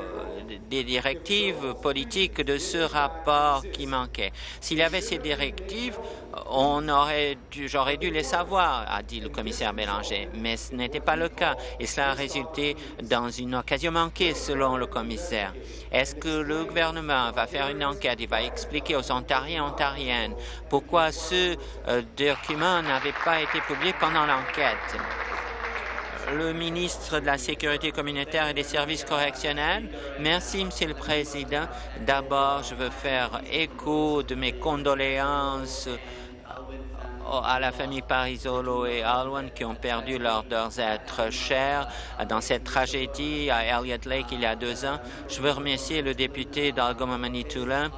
des directives politiques de ce rapport qui manquait S'il y avait ces directives, on aurait j'aurais dû les savoir, a dit le commissaire Bélanger, mais ce n'était pas le cas et cela a résulté dans une occasion manquée selon le commissaire. Est-ce que le gouvernement va faire une enquête? Et va expliquer aux Ontariens et Ontariennes pourquoi ce euh, document n'avait pas été publié pendant l'enquête? Le ministre de la Sécurité communautaire et des services correctionnels. Merci, Monsieur le Président. D'abord, je veux faire écho de mes condoléances à la famille Parisolo et Alwan qui ont perdu leurs êtres chers dans cette tragédie à Elliott Lake il y a deux ans. Je veux remercier le député d'Algoma Manitoulin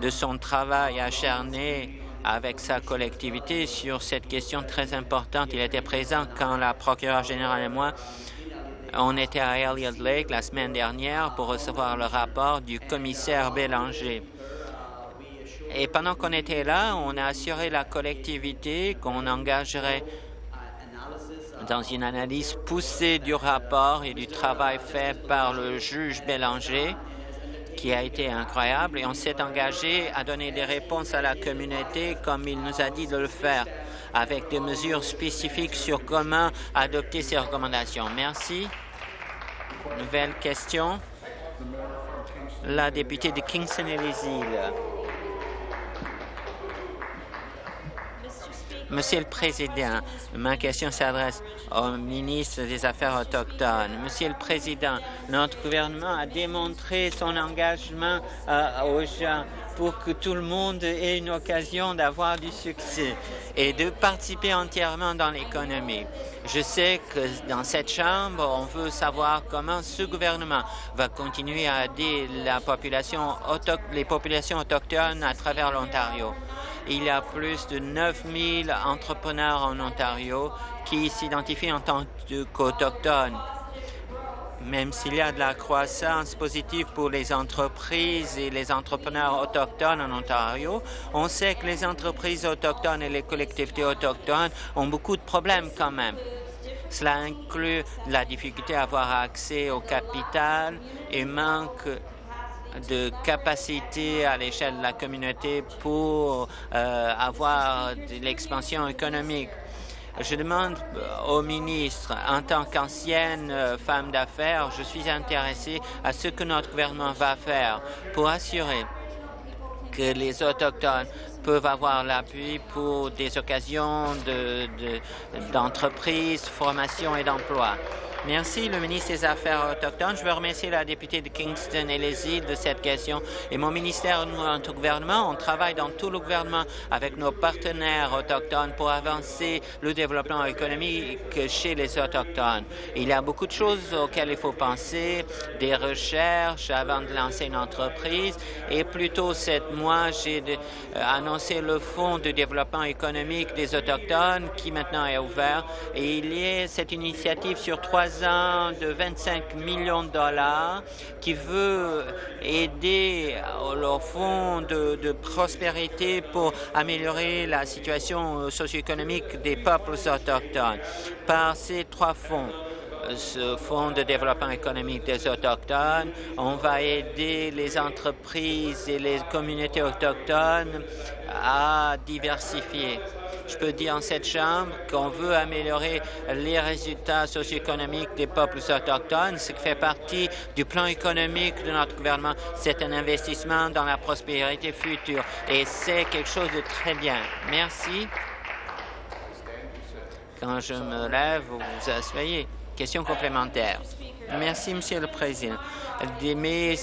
de son travail acharné avec sa collectivité sur cette question très importante. Il était présent quand la procureure générale et moi on était à Elliott Lake la semaine dernière pour recevoir le rapport du commissaire Bélanger. Et pendant qu'on était là, on a assuré la collectivité qu'on engagerait dans une analyse poussée du rapport et du travail fait par le juge Bélanger, qui a été incroyable, et on s'est engagé à donner des réponses à la communauté comme il nous a dit de le faire, avec des mesures spécifiques sur comment adopter ces recommandations. Merci. Nouvelle question. La députée de Kingston et les îles. Monsieur le Président, ma question s'adresse au ministre des Affaires autochtones. Monsieur le Président, notre gouvernement a démontré son engagement euh, aux gens pour que tout le monde ait une occasion d'avoir du succès et de participer entièrement dans l'économie. Je sais que dans cette Chambre, on veut savoir comment ce gouvernement va continuer à aider les populations autochtones à travers l'Ontario. Il y a plus de 9000 entrepreneurs en Ontario qui s'identifient en tant qu'autochtones. Même s'il y a de la croissance positive pour les entreprises et les entrepreneurs autochtones en Ontario, on sait que les entreprises autochtones et les collectivités autochtones ont beaucoup de problèmes quand même. Cela inclut la difficulté à avoir accès au capital et manque de capacité à l'échelle de la communauté pour euh, avoir de l'expansion économique. Je demande au ministre, en tant qu'ancienne euh, femme d'affaires, je suis intéressée à ce que notre gouvernement va faire pour assurer que les Autochtones peuvent avoir l'appui pour des occasions d'entreprise, de, formation et d'emploi. Merci, le ministre des Affaires autochtones. Je veux remercier la députée de Kingston et les îles de cette question. Et mon ministère, nous, notre gouvernement, on travaille dans tout le gouvernement avec nos partenaires autochtones pour avancer le développement économique chez les Autochtones. Il y a beaucoup de choses auxquelles il faut penser, des recherches avant de lancer une entreprise. Et plus tôt cette mois, j'ai euh, annoncé le Fonds de développement économique des Autochtones qui maintenant est ouvert. Et il y a cette initiative sur trois de 25 millions de dollars qui veut aider le fonds de, de prospérité pour améliorer la situation socio-économique des peuples autochtones. Par ces trois fonds, ce fonds de développement économique des Autochtones. On va aider les entreprises et les communautés autochtones à diversifier. Je peux dire en cette Chambre qu'on veut améliorer les résultats socio-économiques des peuples autochtones, ce qui fait partie du plan économique de notre gouvernement. C'est un investissement dans la prospérité future et c'est quelque chose de très bien. Merci. Quand je me lève, vous vous asseyez. Merci, Monsieur le Président. Mes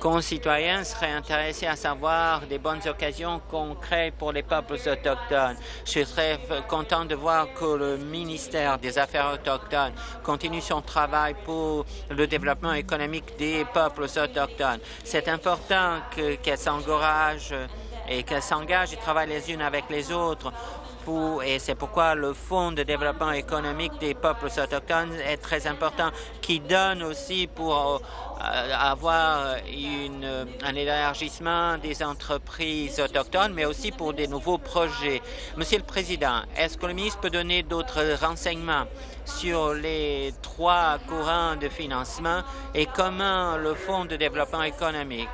concitoyens seraient intéressés à savoir des bonnes occasions concrètes pour les peuples autochtones. Je serais content de voir que le ministère des Affaires autochtones continue son travail pour le développement économique des peuples autochtones. C'est important qu'elles s'engagent et qu'elles s'engagent et travaillent les unes avec les autres et c'est pourquoi le Fonds de développement économique des peuples autochtones est très important, qui donne aussi pour euh, avoir un élargissement des entreprises autochtones, mais aussi pour des nouveaux projets. Monsieur le Président, est-ce que le ministre peut donner d'autres renseignements sur les trois courants de financement et comment le Fonds de développement économique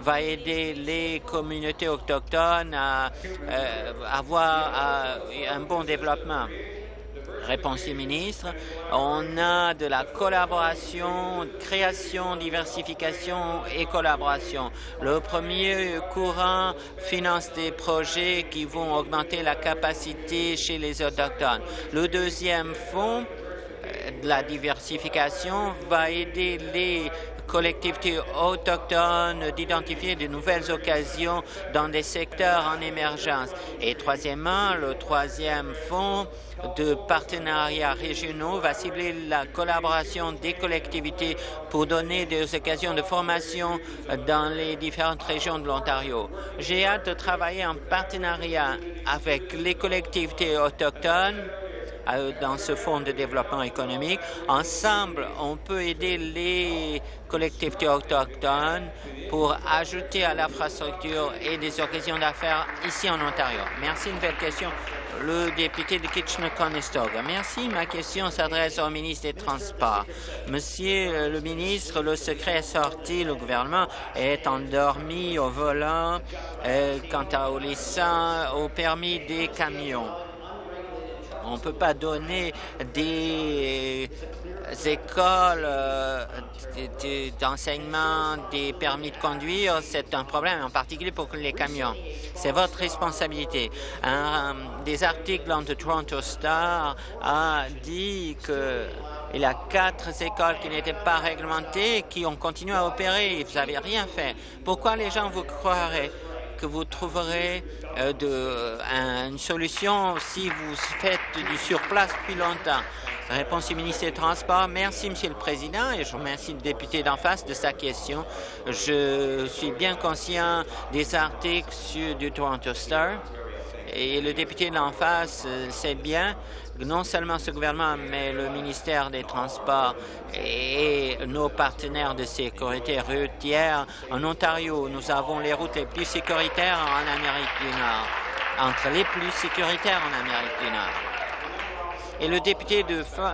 va aider les communautés autochtones à euh, avoir un bon développement. Réponse du ministre. On a de la collaboration, création, diversification et collaboration. Le premier courant finance des projets qui vont augmenter la capacité chez les autochtones. Le deuxième fonds euh, la diversification va aider les collectivités autochtones d'identifier de nouvelles occasions dans des secteurs en émergence. Et troisièmement, le troisième fonds de partenariats régionaux va cibler la collaboration des collectivités pour donner des occasions de formation dans les différentes régions de l'Ontario. J'ai hâte de travailler en partenariat avec les collectivités autochtones dans ce fonds de développement économique. Ensemble, on peut aider les collectivités autochtones pour ajouter à l'infrastructure et des occasions d'affaires ici en Ontario. Merci. Une nouvelle question. Le député de Kitchener-Conestoga. Merci. Ma question s'adresse au ministre des Transports. Monsieur le ministre, le secret est sorti. Le gouvernement est endormi au volant euh, quant à, au, au permis des camions. On ne peut pas donner des écoles euh, d'enseignement des permis de conduire. C'est un problème, en particulier pour les camions. C'est votre responsabilité. Un des articles dans le Toronto Star a dit que il y a quatre écoles qui n'étaient pas réglementées, qui ont continué à opérer. Vous n'avez rien fait. Pourquoi les gens vous croiraient? Que vous trouverez euh, de, une solution si vous faites du surplace depuis longtemps. Réponse du ministre des Transports. Merci, Monsieur le Président, et je remercie le député d'en face de sa question. Je suis bien conscient des articles sur, du Toronto Star, et le député d'en face euh, sait bien non seulement ce gouvernement, mais le ministère des Transports et nos partenaires de sécurité routière en Ontario. Nous avons les routes les plus sécuritaires en Amérique du Nord, entre les plus sécuritaires en Amérique du Nord. Et le député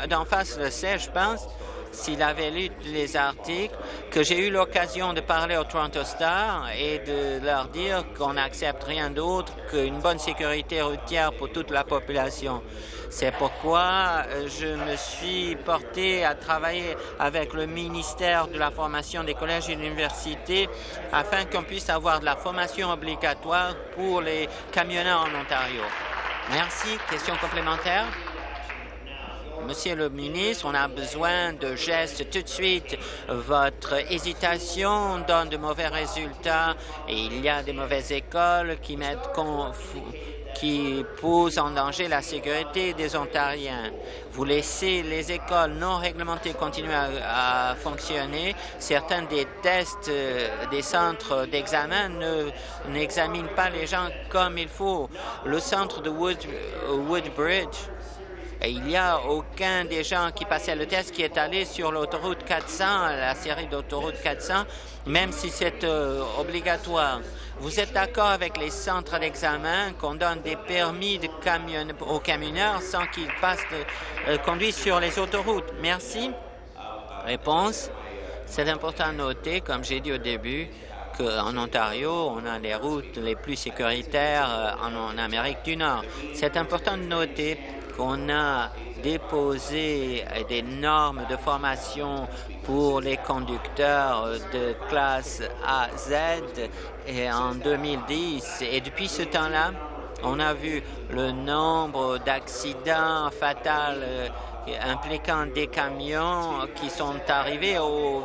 d'en face le sait, je pense, s'il avait lu les articles, que j'ai eu l'occasion de parler au Toronto Star et de leur dire qu'on n'accepte rien d'autre qu'une bonne sécurité routière pour toute la population. C'est pourquoi euh, je me suis porté à travailler avec le ministère de la formation des collèges et universités afin qu'on puisse avoir de la formation obligatoire pour les camionneurs en Ontario. Merci. Question complémentaire? Monsieur le ministre, on a besoin de gestes tout de suite. Votre hésitation donne de mauvais résultats et il y a des mauvaises écoles qui mettent qui posent en danger la sécurité des Ontariens. Vous laissez les écoles non réglementées continuer à, fonctionner. Certains des tests euh, des centres d'examen n'examinent pas les gens comme il faut. Le centre de Wood, Woodbridge il n'y a aucun des gens qui passaient le test qui est allé sur l'autoroute 400, la série d'autoroute 400, même si c'est euh, obligatoire. Vous êtes d'accord avec les centres d'examen qu'on donne des permis de camion, aux camionneurs sans qu'ils passent de, euh, conduisent sur les autoroutes? Merci. Réponse. C'est important de noter, comme j'ai dit au début, qu'en Ontario, on a les routes les plus sécuritaires euh, en Amérique du Nord. C'est important de noter qu'on a déposé des normes de formation pour les conducteurs de classe A Z en 2010. Et depuis ce temps-là, on a vu le nombre d'accidents fatals impliquant des camions qui sont arrivés au,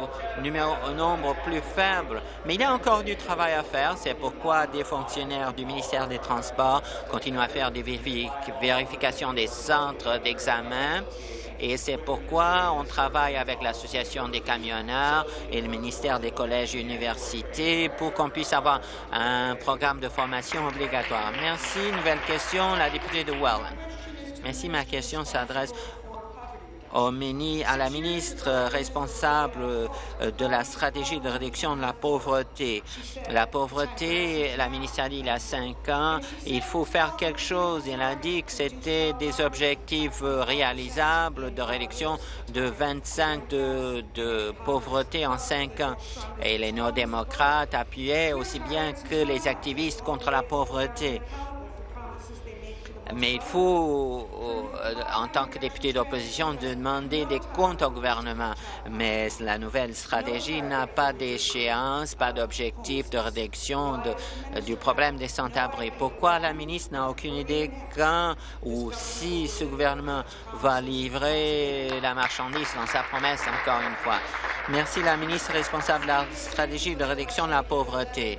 nombre plus faible. Mais il y a encore du travail à faire. C'est pourquoi des fonctionnaires du ministère des Transports continuent à faire des vérifications des centres d'examen. Et c'est pourquoi on travaille avec l'Association des camionneurs et le ministère des collèges et universités pour qu'on puisse avoir un programme de formation obligatoire. Merci. Nouvelle question, la députée de Welland. Merci. Ma question s'adresse à la ministre responsable euh, de la stratégie de réduction de la pauvreté. La pauvreté, la ministre a dit il y a cinq ans, il faut faire quelque chose. Elle a dit que c'était des objectifs réalisables de réduction de 25 de, de pauvreté en cinq ans. Et les néo-démocrates appuyaient aussi bien que les activistes contre la pauvreté. Mais il faut, euh, en tant que député d'opposition, demander des comptes au gouvernement. Mais la nouvelle stratégie n'a pas d'échéance, pas d'objectif de réduction de, du problème des sans-abri. Pourquoi la ministre n'a aucune idée quand ou si ce gouvernement va livrer la marchandise dans sa promesse encore une fois? Merci la ministre responsable de la stratégie de réduction de la pauvreté.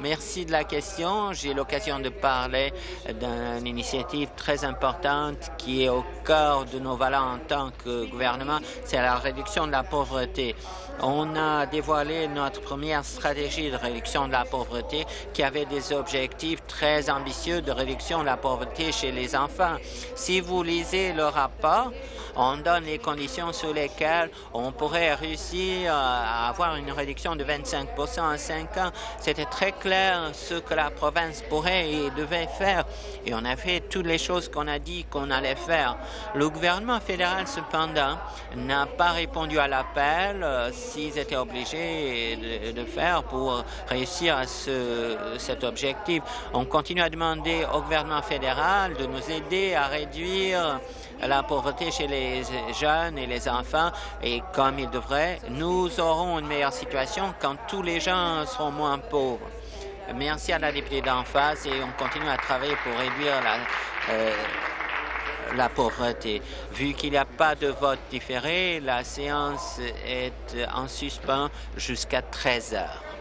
Merci de la question. J'ai l'occasion de parler d'une initiative très importante qui est au cœur de nos valeurs en tant que gouvernement, c'est la réduction de la pauvreté. On a dévoilé notre première stratégie de réduction de la pauvreté qui avait des objectifs très ambitieux de réduction de la pauvreté chez les enfants. Si vous lisez le rapport, on donne les conditions sous lesquelles on pourrait réussir à avoir une réduction de 25% en cinq ans. C'était très clair ce que la province pourrait et devait faire. Et on a fait toutes les choses qu'on a dit qu'on allait faire. Le gouvernement fédéral, cependant, n'a pas répondu à l'appel euh, s'ils étaient obligés de, faire pour réussir à ce, cet objectif. On continue à demander au gouvernement fédéral de nous aider à réduire la pauvreté chez les jeunes et les enfants et comme il devrait, nous aurons une meilleure situation quand tous les gens seront moins pauvres. Merci à la députée d'en face et on continue à travailler pour réduire la, euh, la pauvreté. Vu qu'il n'y a pas de vote différé, la séance est en suspens jusqu'à 13 heures.